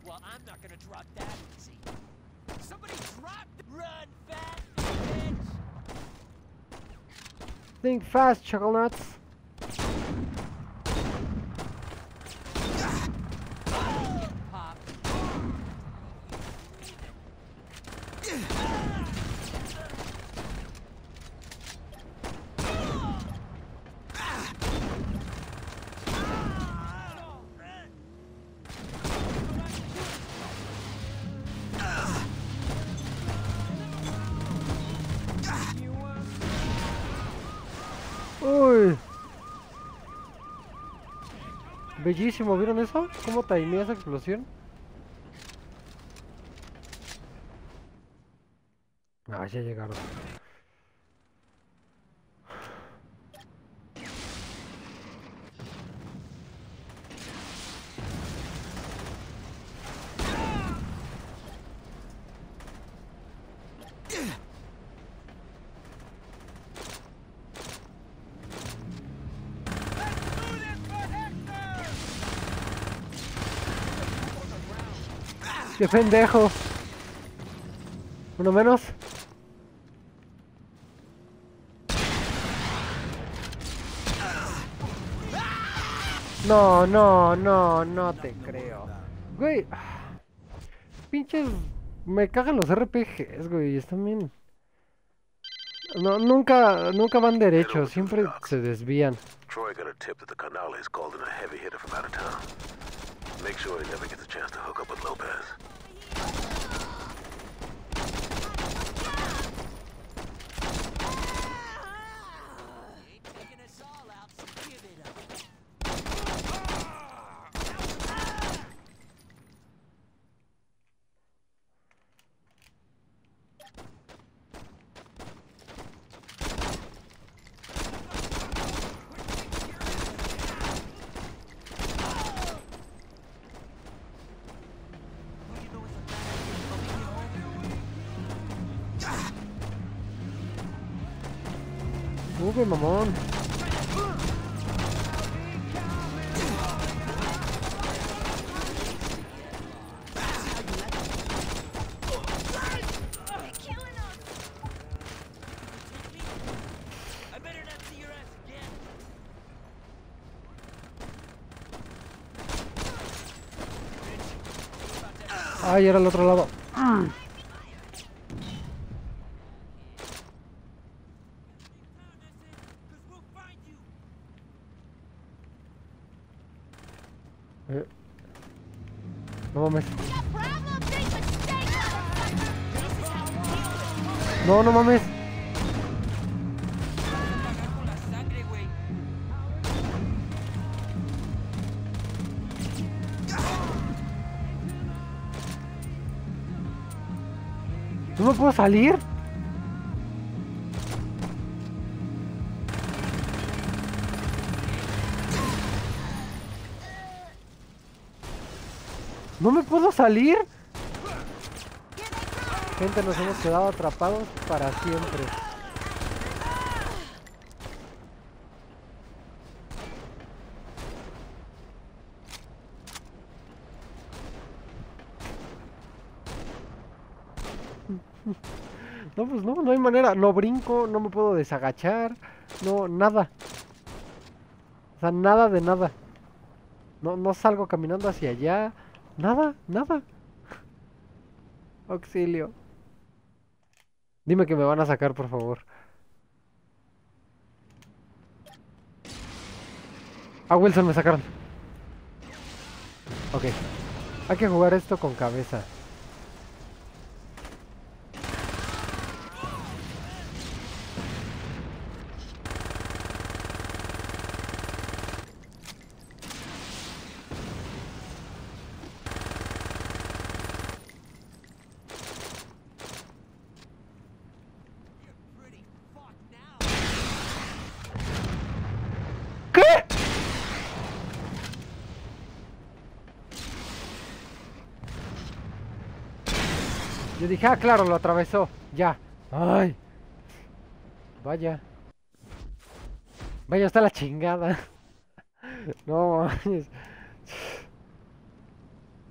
I'm bitch! think fast, Chocolnuts. Pop. Bellísimo, ¿vieron eso? ¿Cómo timea esa explosión? Ah, ya llegaron. ¡Qué pendejo! Uno menos. No, no, no, no te creo. Güey. Pinches. Me cagan los RPGs, güey. Están bien. No, nunca, nunca van derechos. Siempre se desvían. Troy got a tip that the Canales called in a heavy hitter from out of town. Make sure he never gets a chance to hook up with Lopez. Ay, era el otro lado. You. Eh. No mames. No, no mames. ¿No me puedo salir? ¿No me puedo salir? Gente, nos hemos quedado atrapados para siempre. No, hay manera. No brinco, no me puedo desagachar. No, nada. O sea, nada de nada. No, no salgo caminando hacia allá. Nada, nada. Auxilio. Dime que me van a sacar, por favor. Ah, Wilson, me sacaron. Ok. Hay que jugar esto con cabeza. Ah, claro, lo atravesó. Ya. Ay. Vaya. Vaya hasta la chingada. No mames.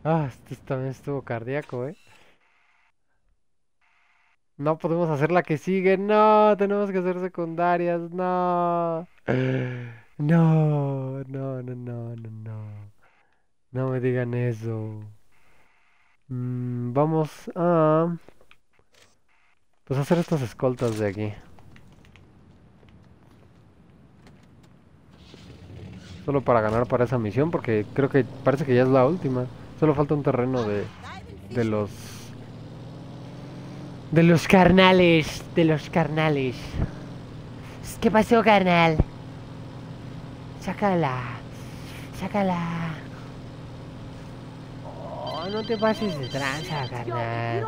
Ah, este también estuvo cardíaco, ¿eh? No podemos hacer la que sigue. No, tenemos que hacer secundarias. No. No, no, no, no, no, no. No me digan eso. Mm, vamos a... Pues hacer estas escoltas de aquí. Solo para ganar para esa misión, porque creo que parece que ya es la última. Solo falta un terreno de, de los... De los carnales, de los carnales. ¿Qué pasó, carnal? Sácala. Sácala. No te pases de tranza, carnal.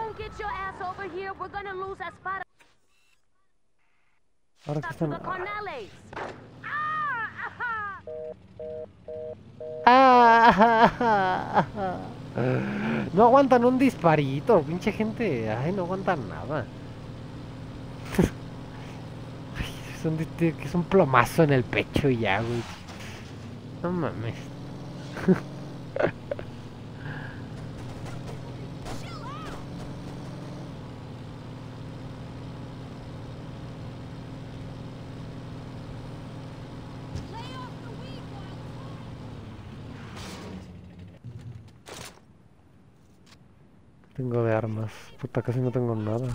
Ahora que están... Ah, No aguantan un disparito, pinche gente. Ay, no aguantan nada. Ay, es un, es un plomazo en el pecho y ya, güey. No mames. Tengo de armas. Puta, casi no tengo nada.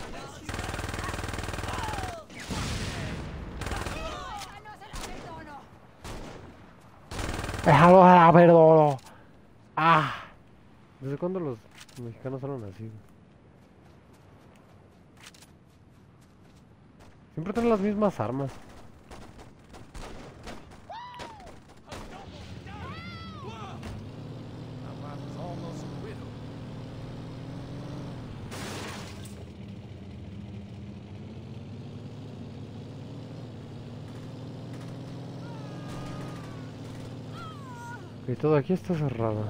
Déjalo a la perdono. Ah. ¿Desde cuándo los mexicanos hablan así? Siempre tienen las mismas armas. Y todo aquí está cerrado.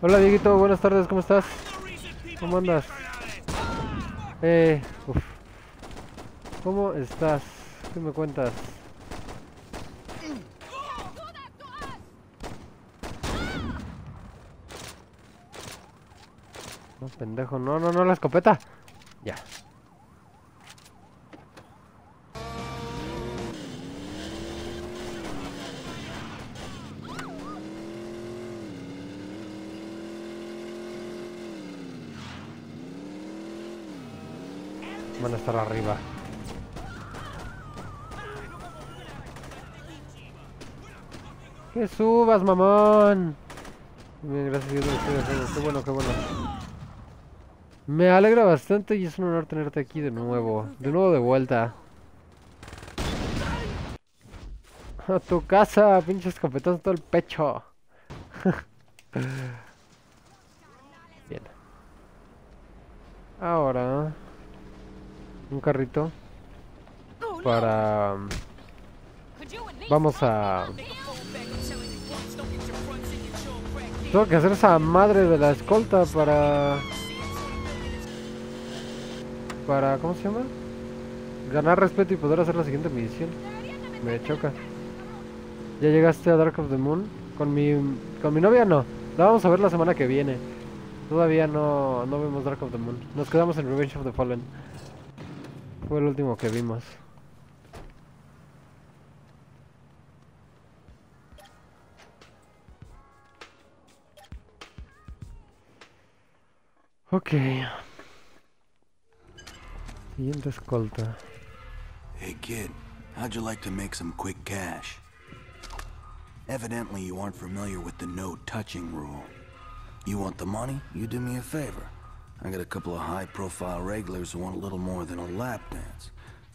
Hola Dieguito, buenas tardes, ¿cómo estás? ¿Cómo andas? Eh, uf. ¿Cómo estás? ¿Qué me cuentas? No, pendejo, no, no, no, la escopeta. Ya. Que subas, mamón. Bien, gracias, estoy haciendo. Qué bueno, qué bueno. Me alegra bastante y es un honor tenerte aquí de nuevo. De nuevo de vuelta. A tu casa, pinche escopetazo todo el pecho. Bien. Ahora un carrito para vamos a tengo que hacer esa madre de la escolta para para ¿cómo se llama? ganar respeto y poder hacer la siguiente misión. Me choca. Ya llegaste a Dark of the Moon con mi con mi novia no. La vamos a ver la semana que viene. Todavía no no vemos Dark of the Moon. Nos quedamos en Revenge of the Fallen. Fue el último que vimos. Ok. Siguiente escolta. Hey kid, how'd you like to make some quick cash? Evidently you aren't familiar with the no touching rule. You want the money? You do me a favor. I got a couple of high profile regulars who want a little more than a lap dance.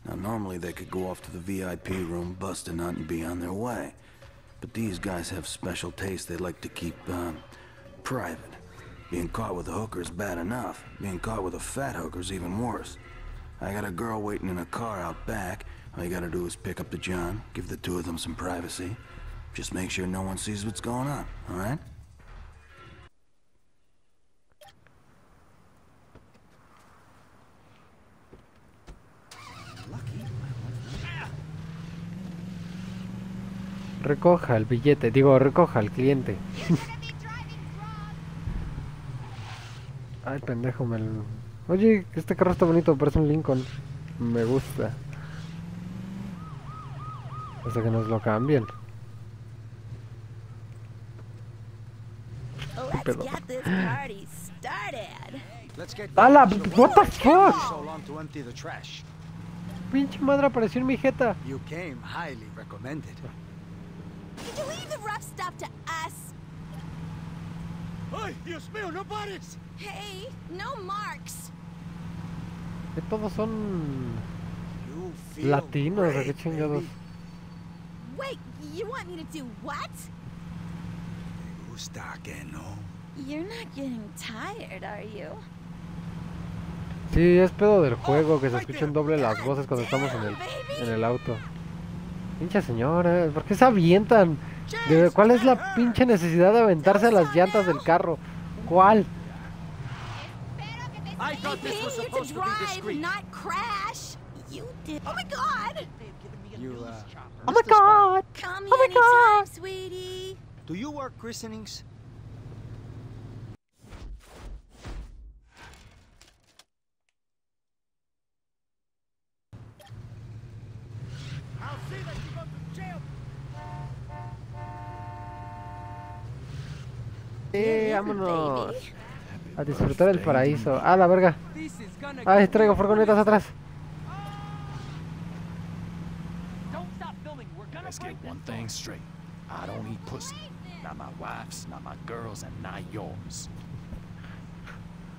Now normally they could go off to the VIP room, bust a nut and be on their way. But these guys have special tastes they like to keep, um, private. Being caught with a hooker is bad enough. Being caught with a fat hooker is even worse. I got a girl waiting in a car out back. All you gotta do is pick up the John, give the two of them some privacy. Just make sure no one sees what's going on, alright? Recoja el billete, digo, recoja el cliente. Ay, pendejo, me... lo- Oye, este carro está bonito, parece un Lincoln. Me gusta. Hasta que nos lo cambien. Let's pedo? get this party started. Let's get ¡Hala! going. What the fuck? So long to empty the trash. Pinche madre apareció en mi jeta. You came highly recommended. Did you leave the rough stuff to us? Ay, Dios mío, no pares! Hey, no marks. Que todos son latinos, ¿o qué chingados? Wait, you want me to do what? Te gusta que no? You're not getting tired, are you? Sí, es pedo del juego que se escuchan doble las voces cuando estamos en el, en el auto. Pinche señora, ¿por qué se avientan? De- ¿Cuál es la pinche necesidad de aventarse a las llantas del carro? ¿Cuál? I They thought this paid was you to supposed to be drive, discreet. not crash. You did. Oh my god! You, uh, Oh my god! Call me Oh my anytime, God. sweetie. Do you work christenings? I'll see that you go to jail! Sí, vámonos. A disfrutar el paraíso. Ah, la verga. Ay, traigo furgonetas atrás. Don't stop filming. We're gonna Let's break get this one thing straight. I don't eat pussy. Not my wife's, not my girl's, and not yours.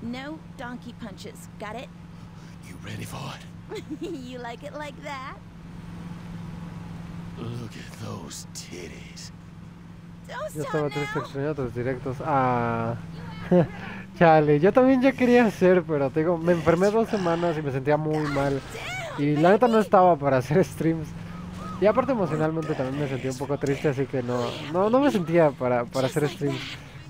No donkey punches. Got it? You ready for it? you like it like that? Look at those titties. Don't Yo stop estaba tus directos. Ah. Chale, yo también ya quería hacer, pero te digo, me enfermé dos semanas y me sentía muy mal. Y la neta no estaba para hacer streams. Y aparte emocionalmente también me sentía un poco triste, así que no, no, no me sentía para, para hacer streams.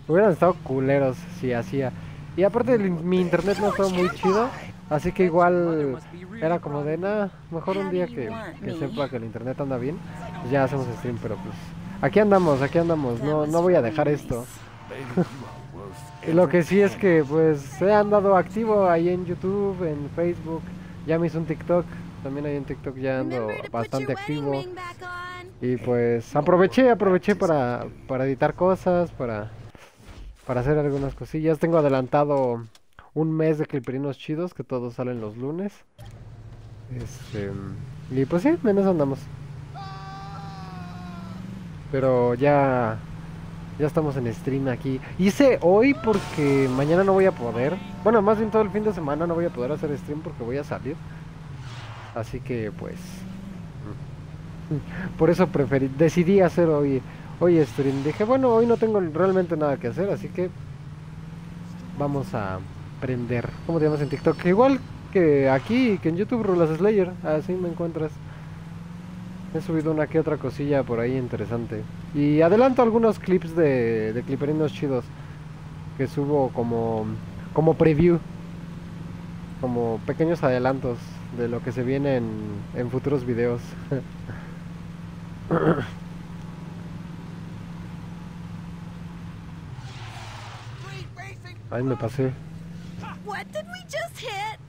Hubieran estado culeros si hacía. Y aparte el mi internet no estaba muy chido, así que igual era como de nada, mejor un día que, que sepa que el internet anda bien, pues ya hacemos stream, pero pues aquí andamos, aquí andamos, no, no voy a dejar esto. lo que sí es que pues he andado activo ahí en YouTube, en Facebook, ya me hice un TikTok, también ahí en TikTok ya ando bastante activo. Y pues aproveché, aproveché para, para editar cosas, para, para hacer algunas cosillas. Tengo adelantado un mes de cliperinos chidos que todos salen los lunes. Este, y pues sí, menos andamos. Pero ya ya estamos en stream aquí. Hice hoy porque mañana no voy a poder. Bueno, más bien todo el fin de semana no voy a poder hacer stream porque voy a salir. Así que pues por eso preferí, decidí hacer hoy, hoy stream. Dije, bueno, hoy no tengo realmente nada que hacer, así que vamos a prender. ¿Cómo te llamas en TikTok? Igual que aquí, que en YouTube, Rulas Slayer. Así me encuentras. He subido una que otra cosilla por ahí interesante. Y adelanto algunos clips de, de cliperinos chidos que subo como, como preview. Como pequeños adelantos de lo que se viene en, en futuros videos. Ay, me pasé. What did we just hit?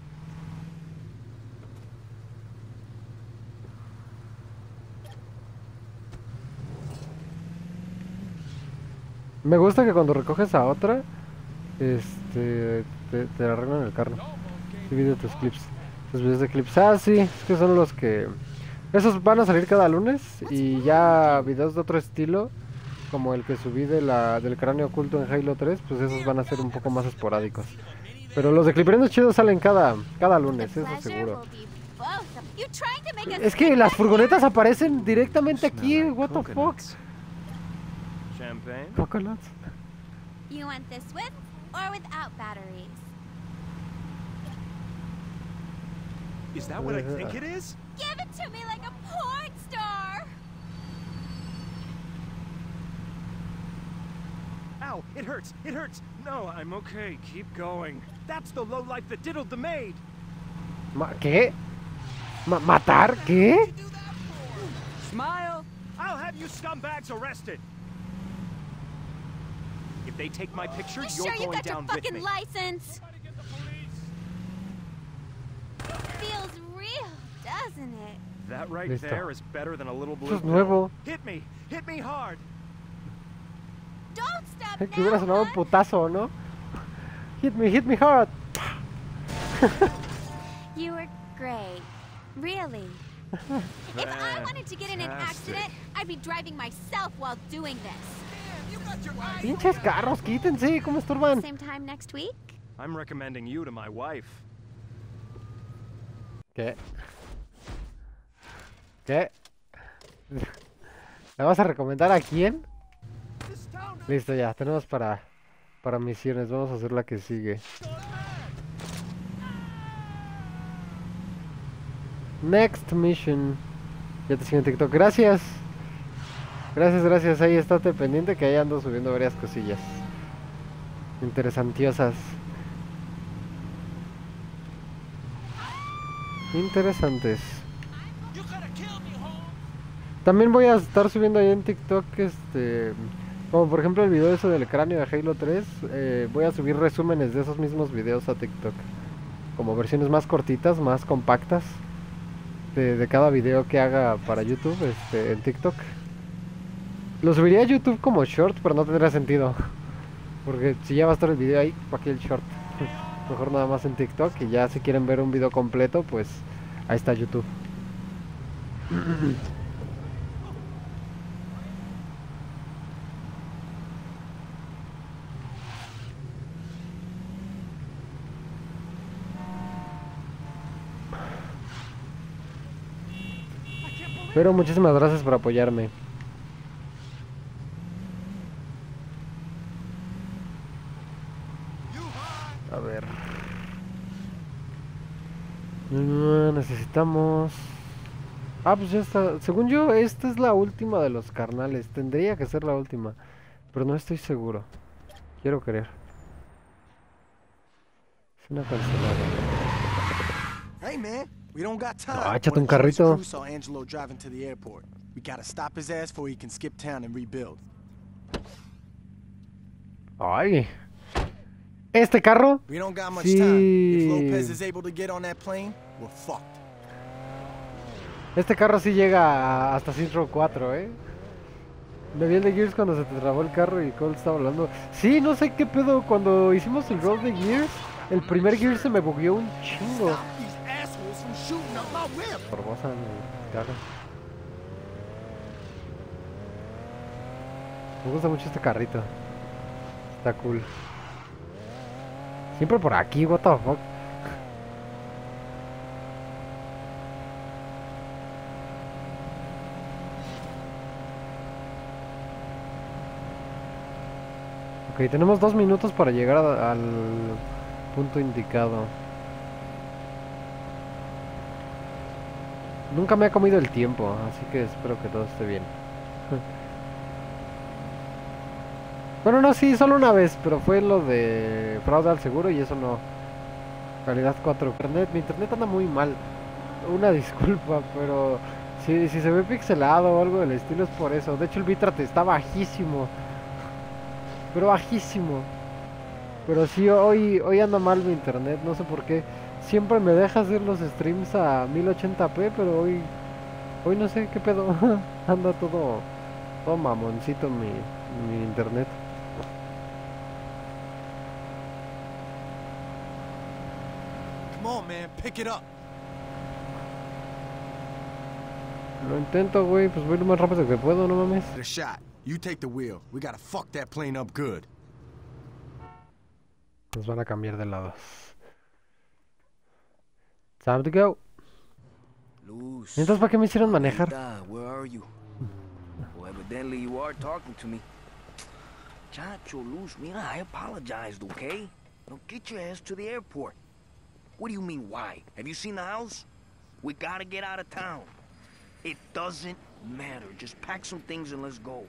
Me gusta que cuando recoges a otra, este, te, te arreglan el carro. Sí, vi de tus clips. Tus videos de clips. Ah, sí, es que son los que... Esos van a salir cada lunes y ya videos de otro estilo, como el que subí de la, del cráneo oculto en Halo 3, pues esos van a ser un poco más esporádicos. Pero los de cliperinos chidos salen cada, cada lunes, eso seguro. Es que las furgonetas aparecen directamente aquí, what the fuck. Champagne? Coconuts. You want this with or without batteries. Is that what I think uh-huh. it is? Give it to me like a porn star! Ow, it hurts, it hurts. No, I'm okay. Keep going. That's the low life that diddled the maid. Ma- ¿Qué? Ma- ¿Matar? ¿Qué? Smile. I'll have you scumbags arrested. If they take my picture, You you're sure you going got your down with fucking me. license? Feels real, doesn't it? That right Listo. there is better than a little Eso blue es pill. nuevo. Hit me, hit me hard. Don't stop Que hubiera now, sonado un putazo, ¿no? Hit me, hit me hard. You were great. Really. if I wanted to get in an accident, I'd be driving myself while doing this. Pinches carros, quítense, ¿cómo estorban? Same time next week? I'm recommending you to my wife. ¿Qué? ¿Qué? ¿Le vas a recomendar a quién? Listo, ya, tenemos para, para misiones. Vamos a hacer la que sigue. Next mission. Ya te sigo en TikTok. Gracias. Gracias, gracias. Ahí estate pendiente que ahí ando subiendo varias cosillas. Interesantiosas. Interesantes. También voy a estar subiendo ahí en TikTok, este, como por ejemplo el video ese del cráneo de Halo 3, eh, voy a subir resúmenes de esos mismos videos a TikTok, como versiones más cortitas, más compactas, de, de cada video que haga para YouTube, este, en TikTok. Lo subiría a YouTube como short, pero no tendría sentido, porque si ya va a estar el video ahí, ¿para qué el short? Mejor nada más en TikTok y ya si quieren ver un video completo, pues ahí está YouTube. Pero muchísimas gracias por apoyarme. A ver. Ah, necesitamos... Ah, pues ya está. Según yo, esta es la última de los carnales. Tendría que ser la última. Pero no estoy seguro. Quiero creer. Es una cancelada. Hey, man, we don't got time. No, échate un carrito. crew saw Angelo driving to the airport. We gotta stop his ass before he can skip town and rebuild. Ay. Este carro. Sí. Este carro sí llega hasta Row 4, ¿eh? Me vi el de Gears cuando se te trabó el carro y Cole estaba hablando. Sí, no sé qué pedo. Cuando hicimos el road de Gears, el primer Gears se me bugueó un chingo. Formosa mi carro. Me gusta mucho este carrito. Está cool. Siempre por aquí, what the fuck. Ok, tenemos dos minutos para llegar al punto indicado. Nunca me ha comido el tiempo, así que espero que todo esté bien. bueno, no, sí, solo una vez, pero fue lo de fraude al seguro y eso no. Calidad 4. Internet, mi internet anda muy mal. Una disculpa, pero si, si se ve pixelado o algo del estilo es por eso. De hecho, el bitrate está bajísimo. Pero bajísimo. Pero sí, hoy, hoy anda mal mi internet, no sé por qué. Siempre me deja hacer los streams a 1080p, pero hoy, hoy no sé qué pedo. anda todo, todo mamoncito mi, mi internet. Come on, man, pick it up. Lo intento, güey, pues voy lo más rápido que puedo, no mames. The shot. You take the wheel. We gotta fuck that plane up good. Nos van a cambiar de lados. Time to go. Luz. Entonces, ¿para qué me hicieron manejar? Where are you? Well, evidently you are talking to me. Muchacho, Luz, mira, I apologized, okay? Now get your ass to the airport. What do you mean, why? Have you seen the house? We gotta get out of town. It doesn't matter. Just pack some things and let's go.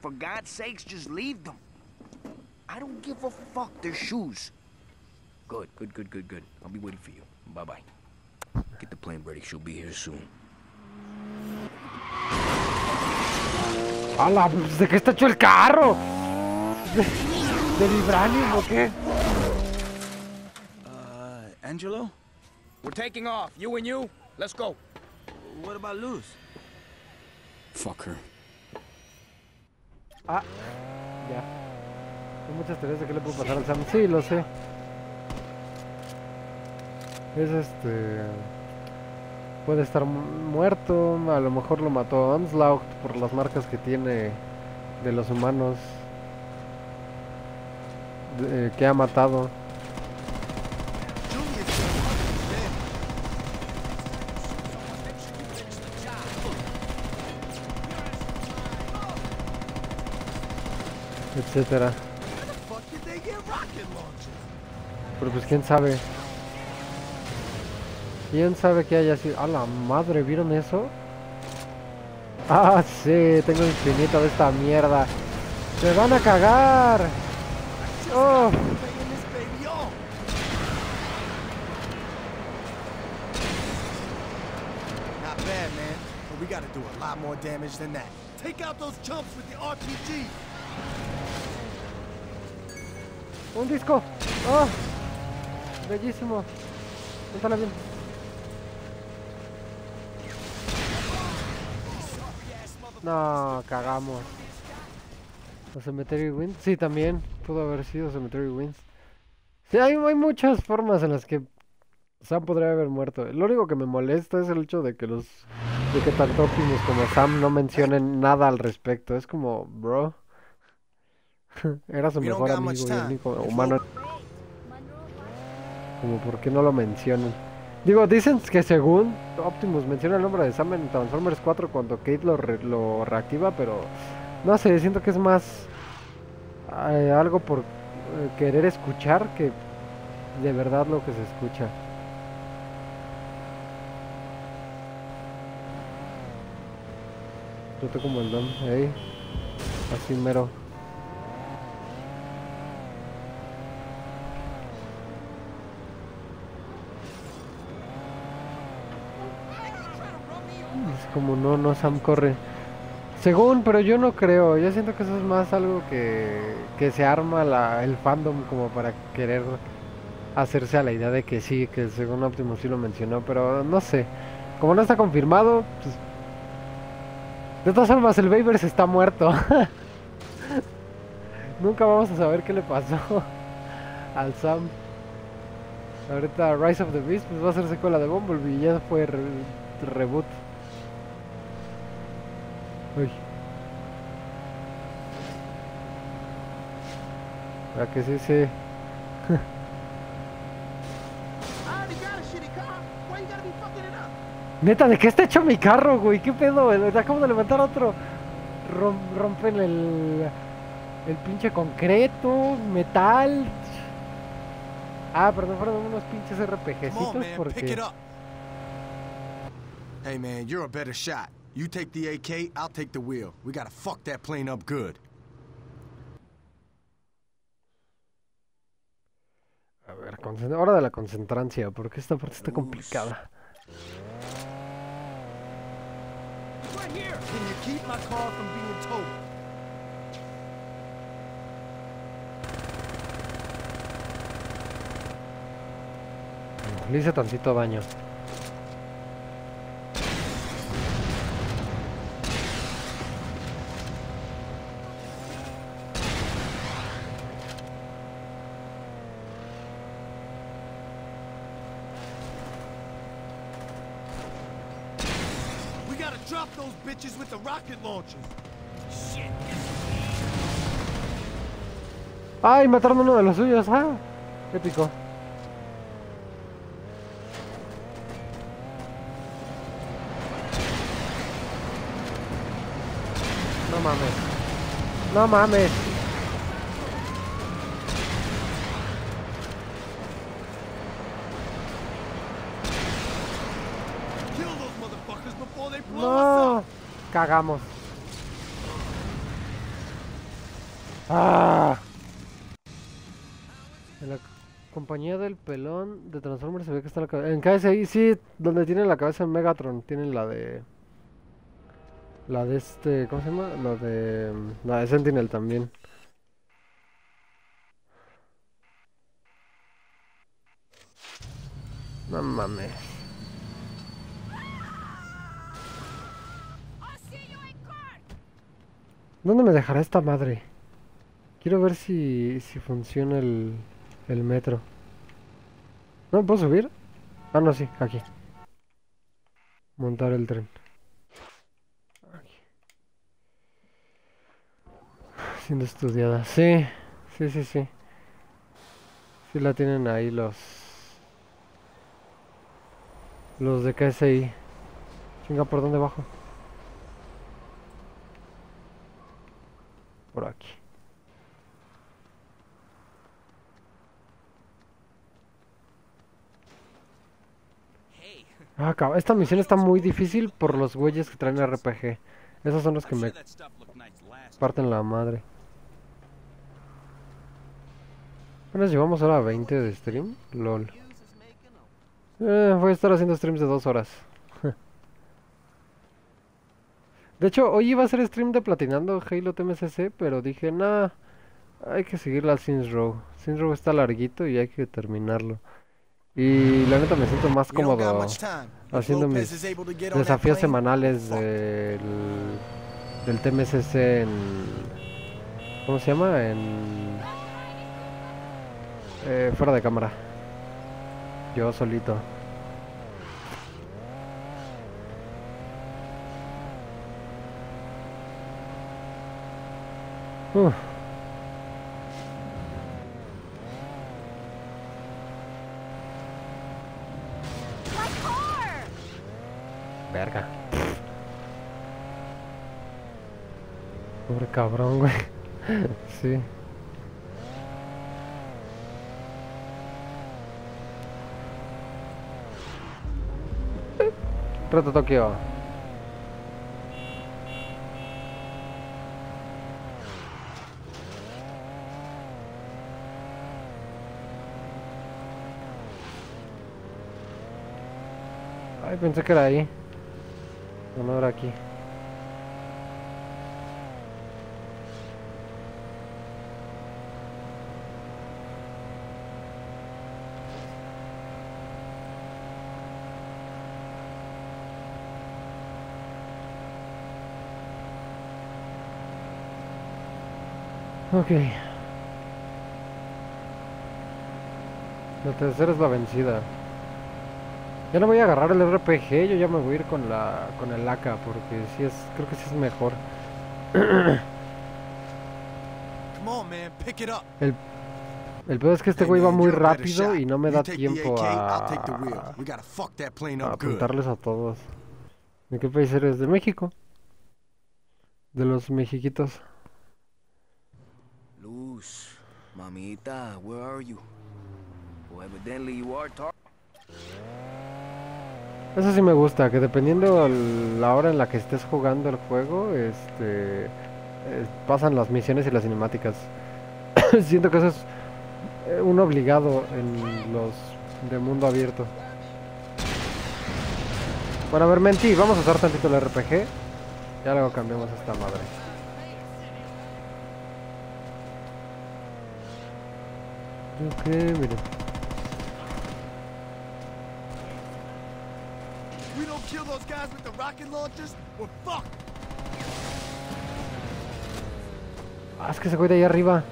For God's sakes, just leave them. I don't give a fuck. They're shoes. Good, good, good, good, good. I'll be waiting for you. Bye-bye. Get the plane ready. She'll be here soon. ¡Hala! ¿De qué está hecho el carro? ¿De, de o qué? Angelo? We're taking off. You and you. Let's go. What about Luz? Fuck her. Ah, ya. Hay muchas teorías de qué le puede pasar al Sam. Sí, lo sé. Es este. Puede estar mu- muerto. A lo mejor lo mató Onslaught por las marcas que tiene de los humanos de- que ha matado. Etcétera. Pero pues quién sabe. ¿Quién sabe que haya sido? ¡A la madre! ¿Vieron eso? ¡Ah, sí! Tengo infinito de esta mierda. ¡Se van a cagar! ¡Oh! We gotta do a lot more damage than that. Take out those chumps with the RPG. ¡Un disco! ¡Oh! Bellísimo. Cuéntala bien. No, cagamos. ¿O Cemetery Wins? Sí, también. Pudo haber sido Cemetery Wins. Sí, hay, hay muchas formas en las que Sam podría haber muerto. Lo único que me molesta es el hecho de que los... De que tanto Optimus como Sam no mencionen nada al respecto. Es como, bro... Era su mejor amigo y el único humano. Como por qué no lo mencionan. Digo, dicen que según Optimus menciona el nombre de Sam en Transformers 4 cuando Kate lo, re- lo reactiva, pero no sé, siento que es más eh, algo por eh, querer escuchar que de verdad lo que se escucha. Yo como el don, ey, así mero. Es como no, no, Sam corre. Según, pero yo no creo. Yo siento que eso es más algo que, que se arma la, el fandom como para querer hacerse a la idea de que sí, que según Optimus sí lo mencionó, pero no sé. Como no está confirmado, pues... De todas formas, el Babers está muerto. Nunca vamos a saber qué le pasó al Sam. Ahorita Rise of the Beast pues va a ser secuela de Bumblebee ya fue re- reboot. Uy. ¿Verdad que sí, sí? Neta, ¿de qué está hecho mi carro, güey? ¿Qué pedo? Acabo de levantar otro. Rom- rompen el, el pinche concreto, metal. Ah, perdón, fueron unos pinches RPGcitos porque... Hey, man, you're a better shot. You take the AK, I'll take the wheel. We gotta fuck that plane up good. A ver, hora de la concentrancia, porque esta parte está complicada. Right here. Can you keep my car from being towed? Le hice tantito daño. We gotta drop those bitches with the rocket launchers. Shit. ¡Ay! Mataron a uno de los suyos. ¡Ah! Épico. No mames. No mames. No, cagamos. Ah. En la compañía del pelón de Transformers se ve que está la cabeza. En KSI sí, donde tiene la cabeza en Megatron, tienen la de. La de este. ¿Cómo se llama? La de. La de Sentinel también. No mames. ¿Dónde me dejará esta madre? Quiero ver si, si funciona el, el metro. ¿No puedo subir? Ah, no, sí, aquí. Montar el tren. Aquí. Siendo estudiada. Sí, sí, sí, sí. Sí la tienen ahí los... Los de KSI. Chinga, ¿por dónde bajo? Por aquí. Ah, cab- esta misión está muy difícil por los güeyes que traen RPG. Esos son los que me parten la madre. Apenas llevamos hora 20 de stream. LOL. Eh, voy a estar haciendo streams de dos horas. De hecho, hoy iba a hacer stream de platinando Halo TMCC, pero dije, nah, hay que seguirla al Saints Row. Saints Row está larguito y hay que terminarlo. Y la neta me siento más cómodo haciendo mis desafíos semanales del, del TMCC en... ¿Cómo se llama? En... eh, fuera de cámara. Yo solito. Uf. Verga. Pobre cabrón, güey. Sí. Reto Tokio. Pensé que era ahí. No, no era aquí. Ok. La tercera es la vencida. Ya no voy a agarrar el RPG, yo ya me voy a ir con la con el AK porque sí es creo que sí es mejor. Come on, man, pick it up. El el peor es que este güey va muy rápido y no me da tiempo AK, a, a apuntarles a todos. ¿De qué país eres? ¿De México? De los mexiquitos. Luz, mamita, where are you? Well, evidently you are Eso sí me gusta, que dependiendo la hora en la que estés jugando el juego, este eh, pasan las misiones y las cinemáticas. Siento que eso es eh, un obligado en los de mundo abierto. Bueno, a ver, Menti, vamos a usar tantito el RPG. Ya luego cambiamos esta madre. Ok, miren. We don't kill those guys with the rocket launchers, we're fucked. Ah, es que ese güey de ahí arriba.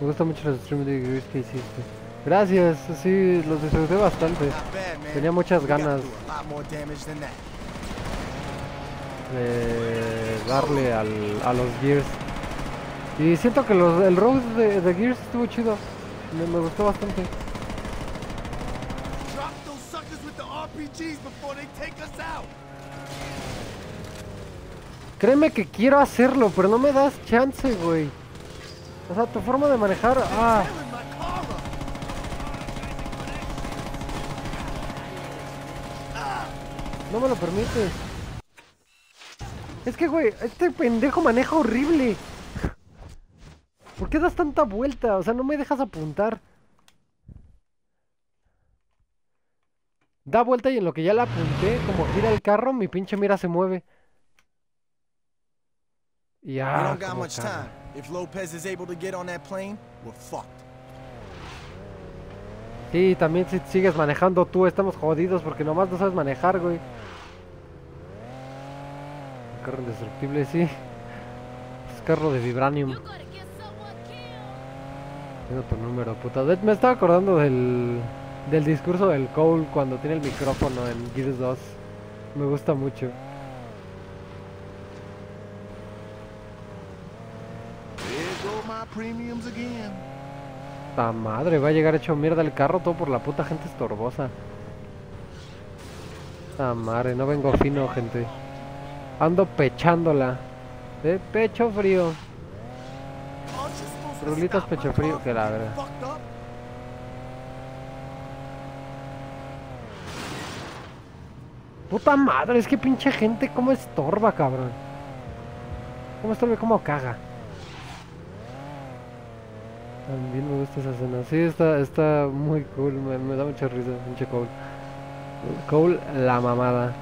Me gustan mucho los streams de Gris que hiciste. Gracias, sí, los disfruté bastante. Tenía muchas ganas de darle al, a los Gears. Y siento que los, el Rose de, de Gears estuvo chido. Me, me gustó bastante. Drop those suckers with the RPGs before they take us out. Créeme que quiero hacerlo, pero no me das chance, güey. O sea, tu forma de manejar... Ah. No me lo permite. Es que, güey, este pendejo maneja horrible. ¿Por qué das tanta vuelta? O sea, no me dejas apuntar. Da vuelta y en lo que ya la apunté, como gira el carro, mi pinche mira se mueve. Y We ya. don't got como much caga. time. If Lopez is able to get on that plane, we're fucked. Sí, también si sigues manejando tú, estamos jodidos porque nomás no sabes manejar, güey. El carro indestructible, sí. Es carro de vibranium. Tengo tu número, puta. Me estaba acordando del, del discurso del Cole cuando tiene el micrófono en Gears 2. Me gusta mucho. La madre, va a llegar hecho mierda el carro todo por la puta gente estorbosa. La madre, no vengo fino, gente. Ando pechándola. De pecho frío. Rulitas pecho frío, que la verdad. getting fucked up? Puta madre, es que pinche gente, cómo estorba, cabrón. Cómo estorba cómo caga. También me gusta esa escena. Sí, está, está muy cool, me, me da mucha risa, pinche Cole. Cole, la mamada.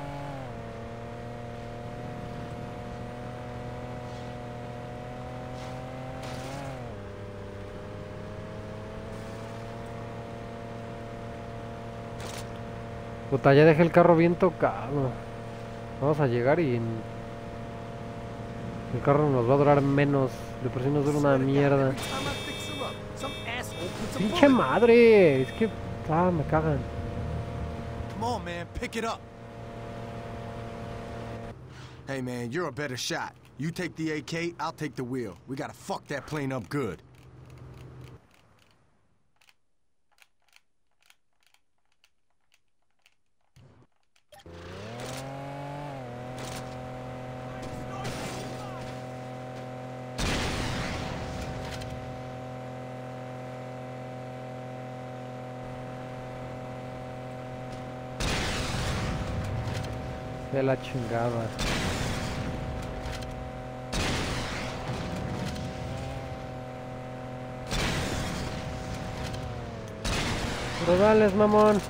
Puta, ya dejé el carro bien tocado. Vamos a llegar y... El carro nos va a durar menos. De por sí nos dura una mierda. ¡Pinche madre! Es que... Ah, me cagan. Hey, man, you're a better shot. You take the AK, I'll take the wheel. We gotta fuck that plane up good. De la chingada. Pero dales, mamón.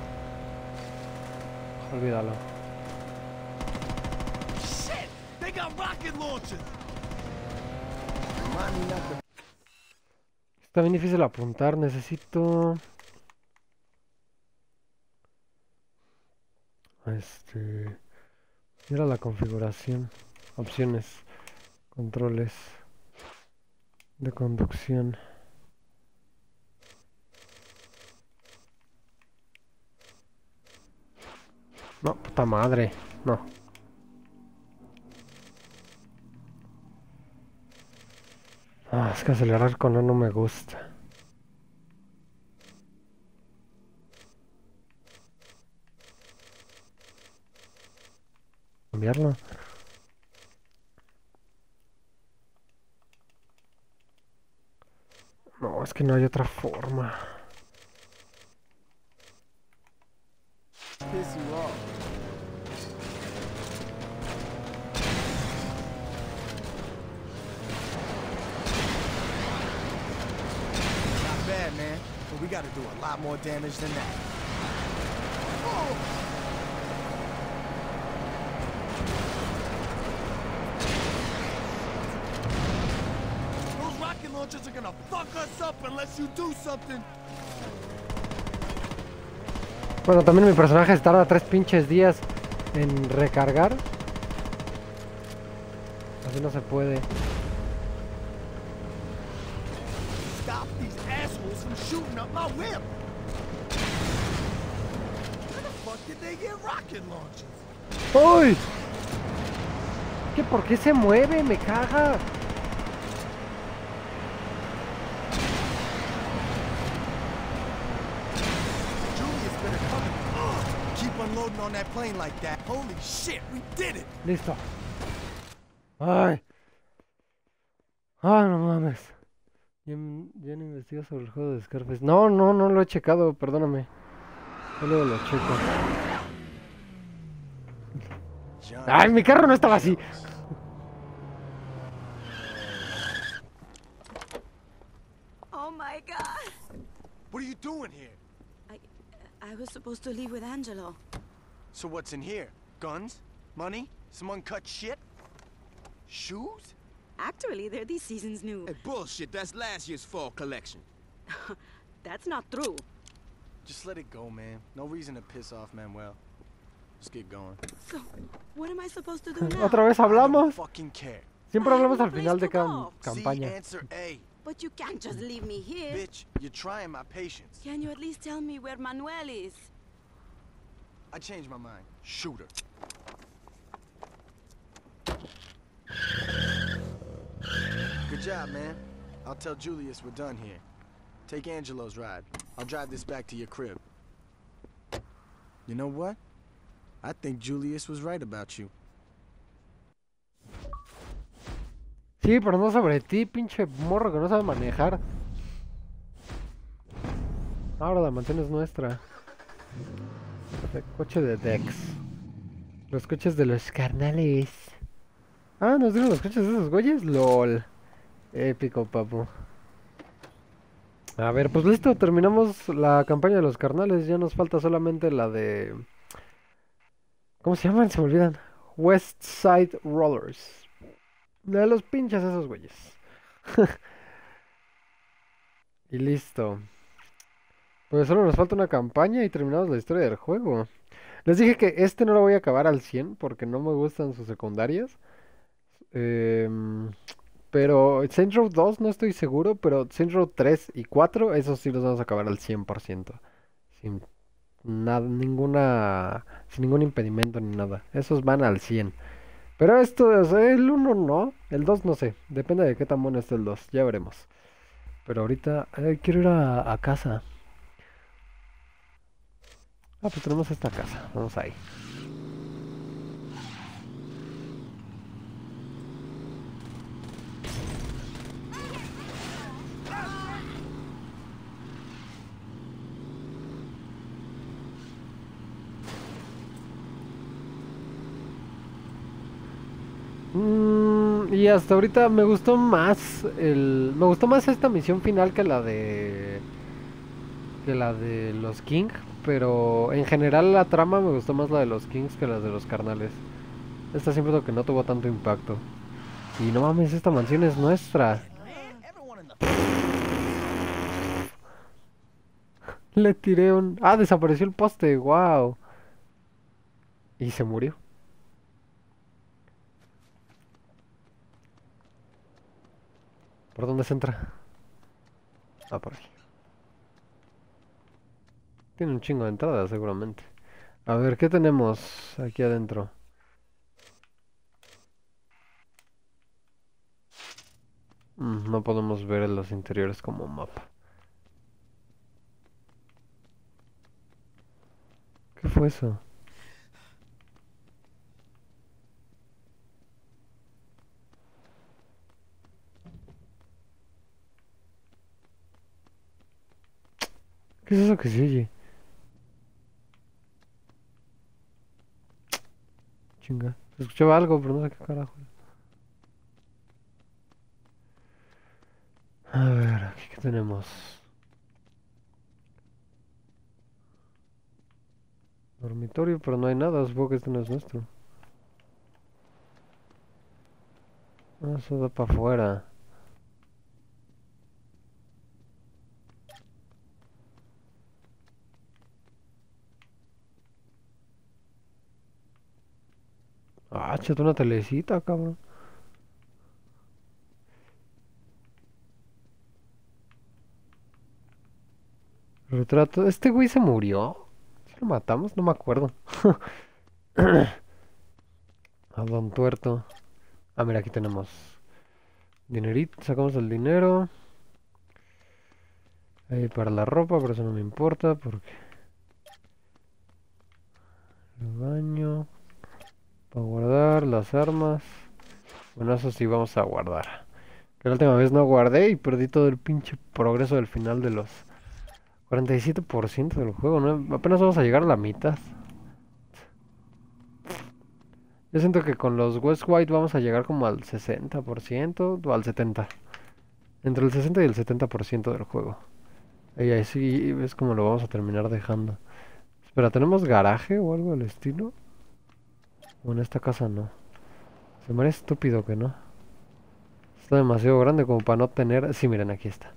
Olvídalo. Shit! They got rocket launchers! Está bien difícil apuntar, necesito... Este... Ir a la configuración. Opciones. Controles. De conducción. No, puta madre. No. Ah, es que acelerar con A no me gusta. Cambiarlo. No, es que no hay otra forma. bad, man. But we gotta do a lot more damage than that. Those rocket launchers are gonna fuck us up unless you do something. Bueno, también mi personaje tarda tres pinches días en recargar. Así no se puede. Stop these assholes from shooting up my whip. Where the fuck did they get rocket launchers? ¡Uy! ¿Qué por qué se mueve? Me caga. Julius better come and Ugh! Keep unloading on that plane like that. Holy shit, we did it! Listo. Ay. Ay, no mames. Ya, ya no investigas sobre el juego de Scarface. No, no, no lo he checado, perdóname. Ya luego lo checo. Ay, mi carro no estaba así. Oh my god! What are you doing here? I was supposed to leave with Angelo. So what's in here? Guns? Money? Some uncut shit? Shoes? Actually, they're this season's new. Hey, bullshit. That's last year's fall collection. That's not true. Just let it go, man. No reason to piss off Manuel. Just get going. So, what am I supposed to do now? Otra vez hablamos. Fucking care. Siempre hablamos al final de cada campaña. See, answer A. But you can't just leave me here. Bitch, you're trying my patience. Can you at least tell me where Manuel is? I changed my mind. Shoot her. Good job, man. I'll tell Julius we're done here. Take Angelo's ride. I'll drive this back to your crib. You know what? I think Julius was right about you. Sí, pero no sobre ti, pinche morro que no sabe manejar. Ahora la mansión es nuestra. El coche de Dex. Los coches de los carnales. Ah, nos dieron los coches de esos güeyes. LOL. Épico, papu. A ver, pues listo, terminamos la campaña de los carnales. Ya nos falta solamente la de. ¿Cómo se llaman? Se me olvidan. West Side Rollers. La de los pinches esos güeyes. y listo. Pues solo nos falta una campaña y terminamos la historia del juego. Les dije que este no lo voy a acabar al 100 porque no me gustan sus secundarias. Em, pero Saints Row 2 no estoy seguro, pero Saints Row 3 y 4, esos sí los vamos a acabar al 100%. Sin nada, ninguna, sin ningún impedimento ni nada. Esos van al 100. Pero esto es el 1 no, el 2 no sé, depende de qué tan bueno esté el 2, ya veremos. Pero ahorita eh, quiero ir a, a casa. Ah, pues tenemos esta casa, vamos ahí. Mm, y hasta ahorita me gustó más el me gustó más esta misión final que la de que la de los King, pero en general la trama me gustó más la de los Kings que la de los carnales. Esta siempre lo que no tuvo tanto impacto. Y no mames, esta mansión es nuestra. Le tiré un... Ah, desapareció el poste, wow. Y se murió. ¿Por dónde se entra? Ah, por aquí. Tiene un chingo de entradas seguramente. A ver, ¿qué tenemos aquí adentro? Mm, no podemos ver los interiores como mapa. ¿Qué fue eso? ¿Qué es eso que se oye? Chinga. Escuchaba algo, pero no sé qué carajo. A ver, aquí qué tenemos. Dormitorio, pero no hay nada, supongo que este no es nuestro. Ah, eso da para afuera. Ah, échate una telecita, cabrón. Retrato. ¿Este güey se murió? ¿Sí lo matamos? No me acuerdo. A Don Tuerto. Ah, mira, aquí tenemos dinerito. Sacamos el dinero. Ahí para la ropa, pero eso no me importa porque... El baño. Para guardar las armas. Bueno, eso sí vamos a guardar. Que la última vez no guardé y perdí todo el pinche progreso del final de los 47% del juego. Apenas vamos a llegar a la mitad. Yo siento que con los West White vamos a llegar como al 60% o al 70%. Entre el 60 y el 70% del juego. Y ahí sí es como lo vamos a terminar dejando. Espera, ¿tenemos garaje o algo del estilo? O en esta casa no. Se me hace estúpido que no. Está demasiado grande como para no tener... Sí, miren, aquí está.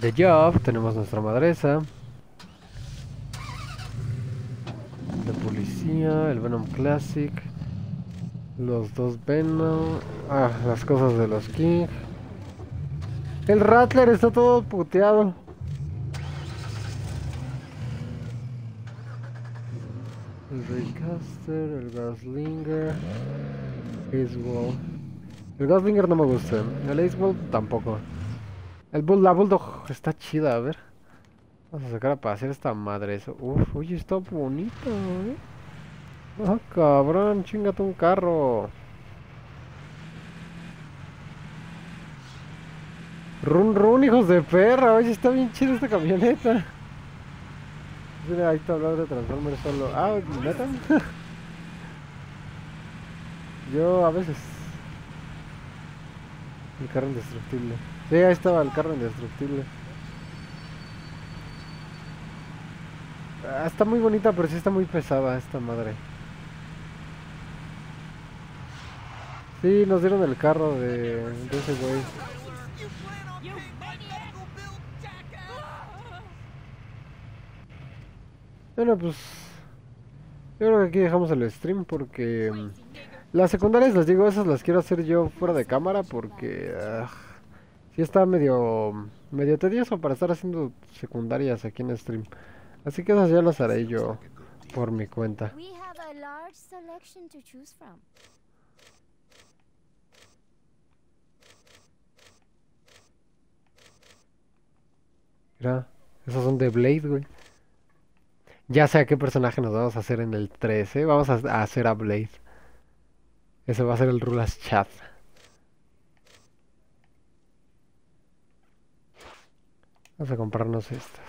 The Job, tenemos nuestra madresa. De policía, el Venom Classic. Los dos Venom. Ah, las cosas de los King. El Rattler está todo puteado. El Raycaster, el Gaslinger. Acewall. El Gaslinger no me gusta. El Acewall tampoco. El Bull, la Bulldog está chida, a ver. Vamos a sacar para hacer esta madre eso. Uf, oye, está bonito, eh. Ah, cabrón, chingate un carro. Run run, hijos de perra. Oye, está bien chida esta camioneta. Mira, ahí está hablar de Transformers solo. Ah, ¿neta? Yo a veces. El carro indestructible. Sí, ahí estaba el carro indestructible. Ah, está muy bonita, pero sí está muy pesada esta madre. Sí, nos dieron el carro de, de ese güey. Bueno, pues... Yo creo que aquí dejamos el stream porque... mm, Las secundarias, les digo, esas las quiero hacer yo fuera de cámara porque... ah, sí está medio... Medio tedioso para estar haciendo secundarias aquí en stream. Así que esas ya las haré yo por mi cuenta. Mira, esos son de Blade, güey. Ya sé a qué personaje nos vamos a hacer en el 13. Vamos a, hacer a Blade. Ese va a ser el Rulas Chat. Vamos a comprarnos estas.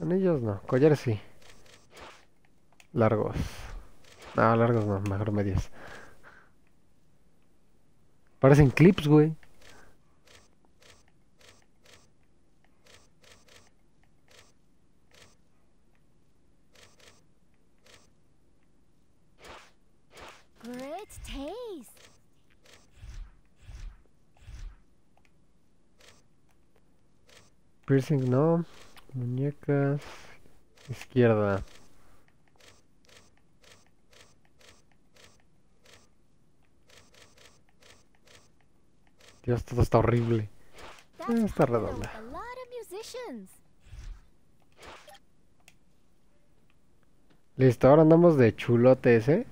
Anillos no, collares sí. Largos. No, largos no, mejor medias. Parecen clips, güey. Piercing no. Muñecas. Izquierda. Dios, todo está horrible. Eh, está redonda. Listo, ahora andamos de chulotes, ¿eh?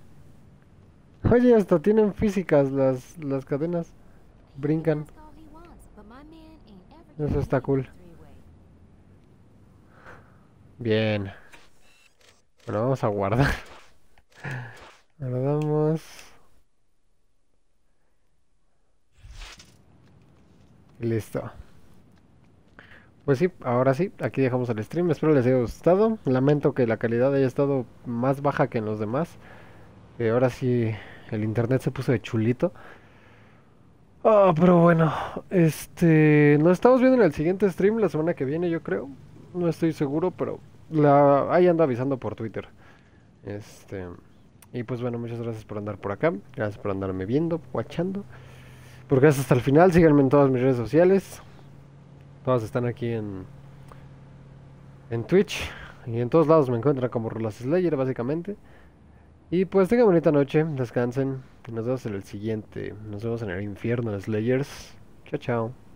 Oye, hasta tienen físicas las, las cadenas. Brincan. Eso está cool. Bien. Bueno, vamos a guardar. Guardamos. Listo. Pues sí, ahora sí, aquí dejamos el stream. Espero les haya gustado. Lamento que la calidad haya estado más baja que en los demás. Que ahora sí el internet se puso de chulito. Ah, pero bueno, este, nos estamos viendo en el siguiente stream la semana que viene, yo creo. No estoy seguro, pero la ahí ando avisando por Twitter. Este, y pues bueno, muchas gracias por andar por acá. Gracias por andarme viendo, watchando. Porque hasta el final, síganme en todas mis redes sociales. Todas están aquí en en Twitch y en todos lados me encuentran como Rulas Slayer básicamente. Y pues tengan bonita noche, descansen. y Nos vemos en el siguiente. Nos vemos en el infierno Slayers. Chao, chao.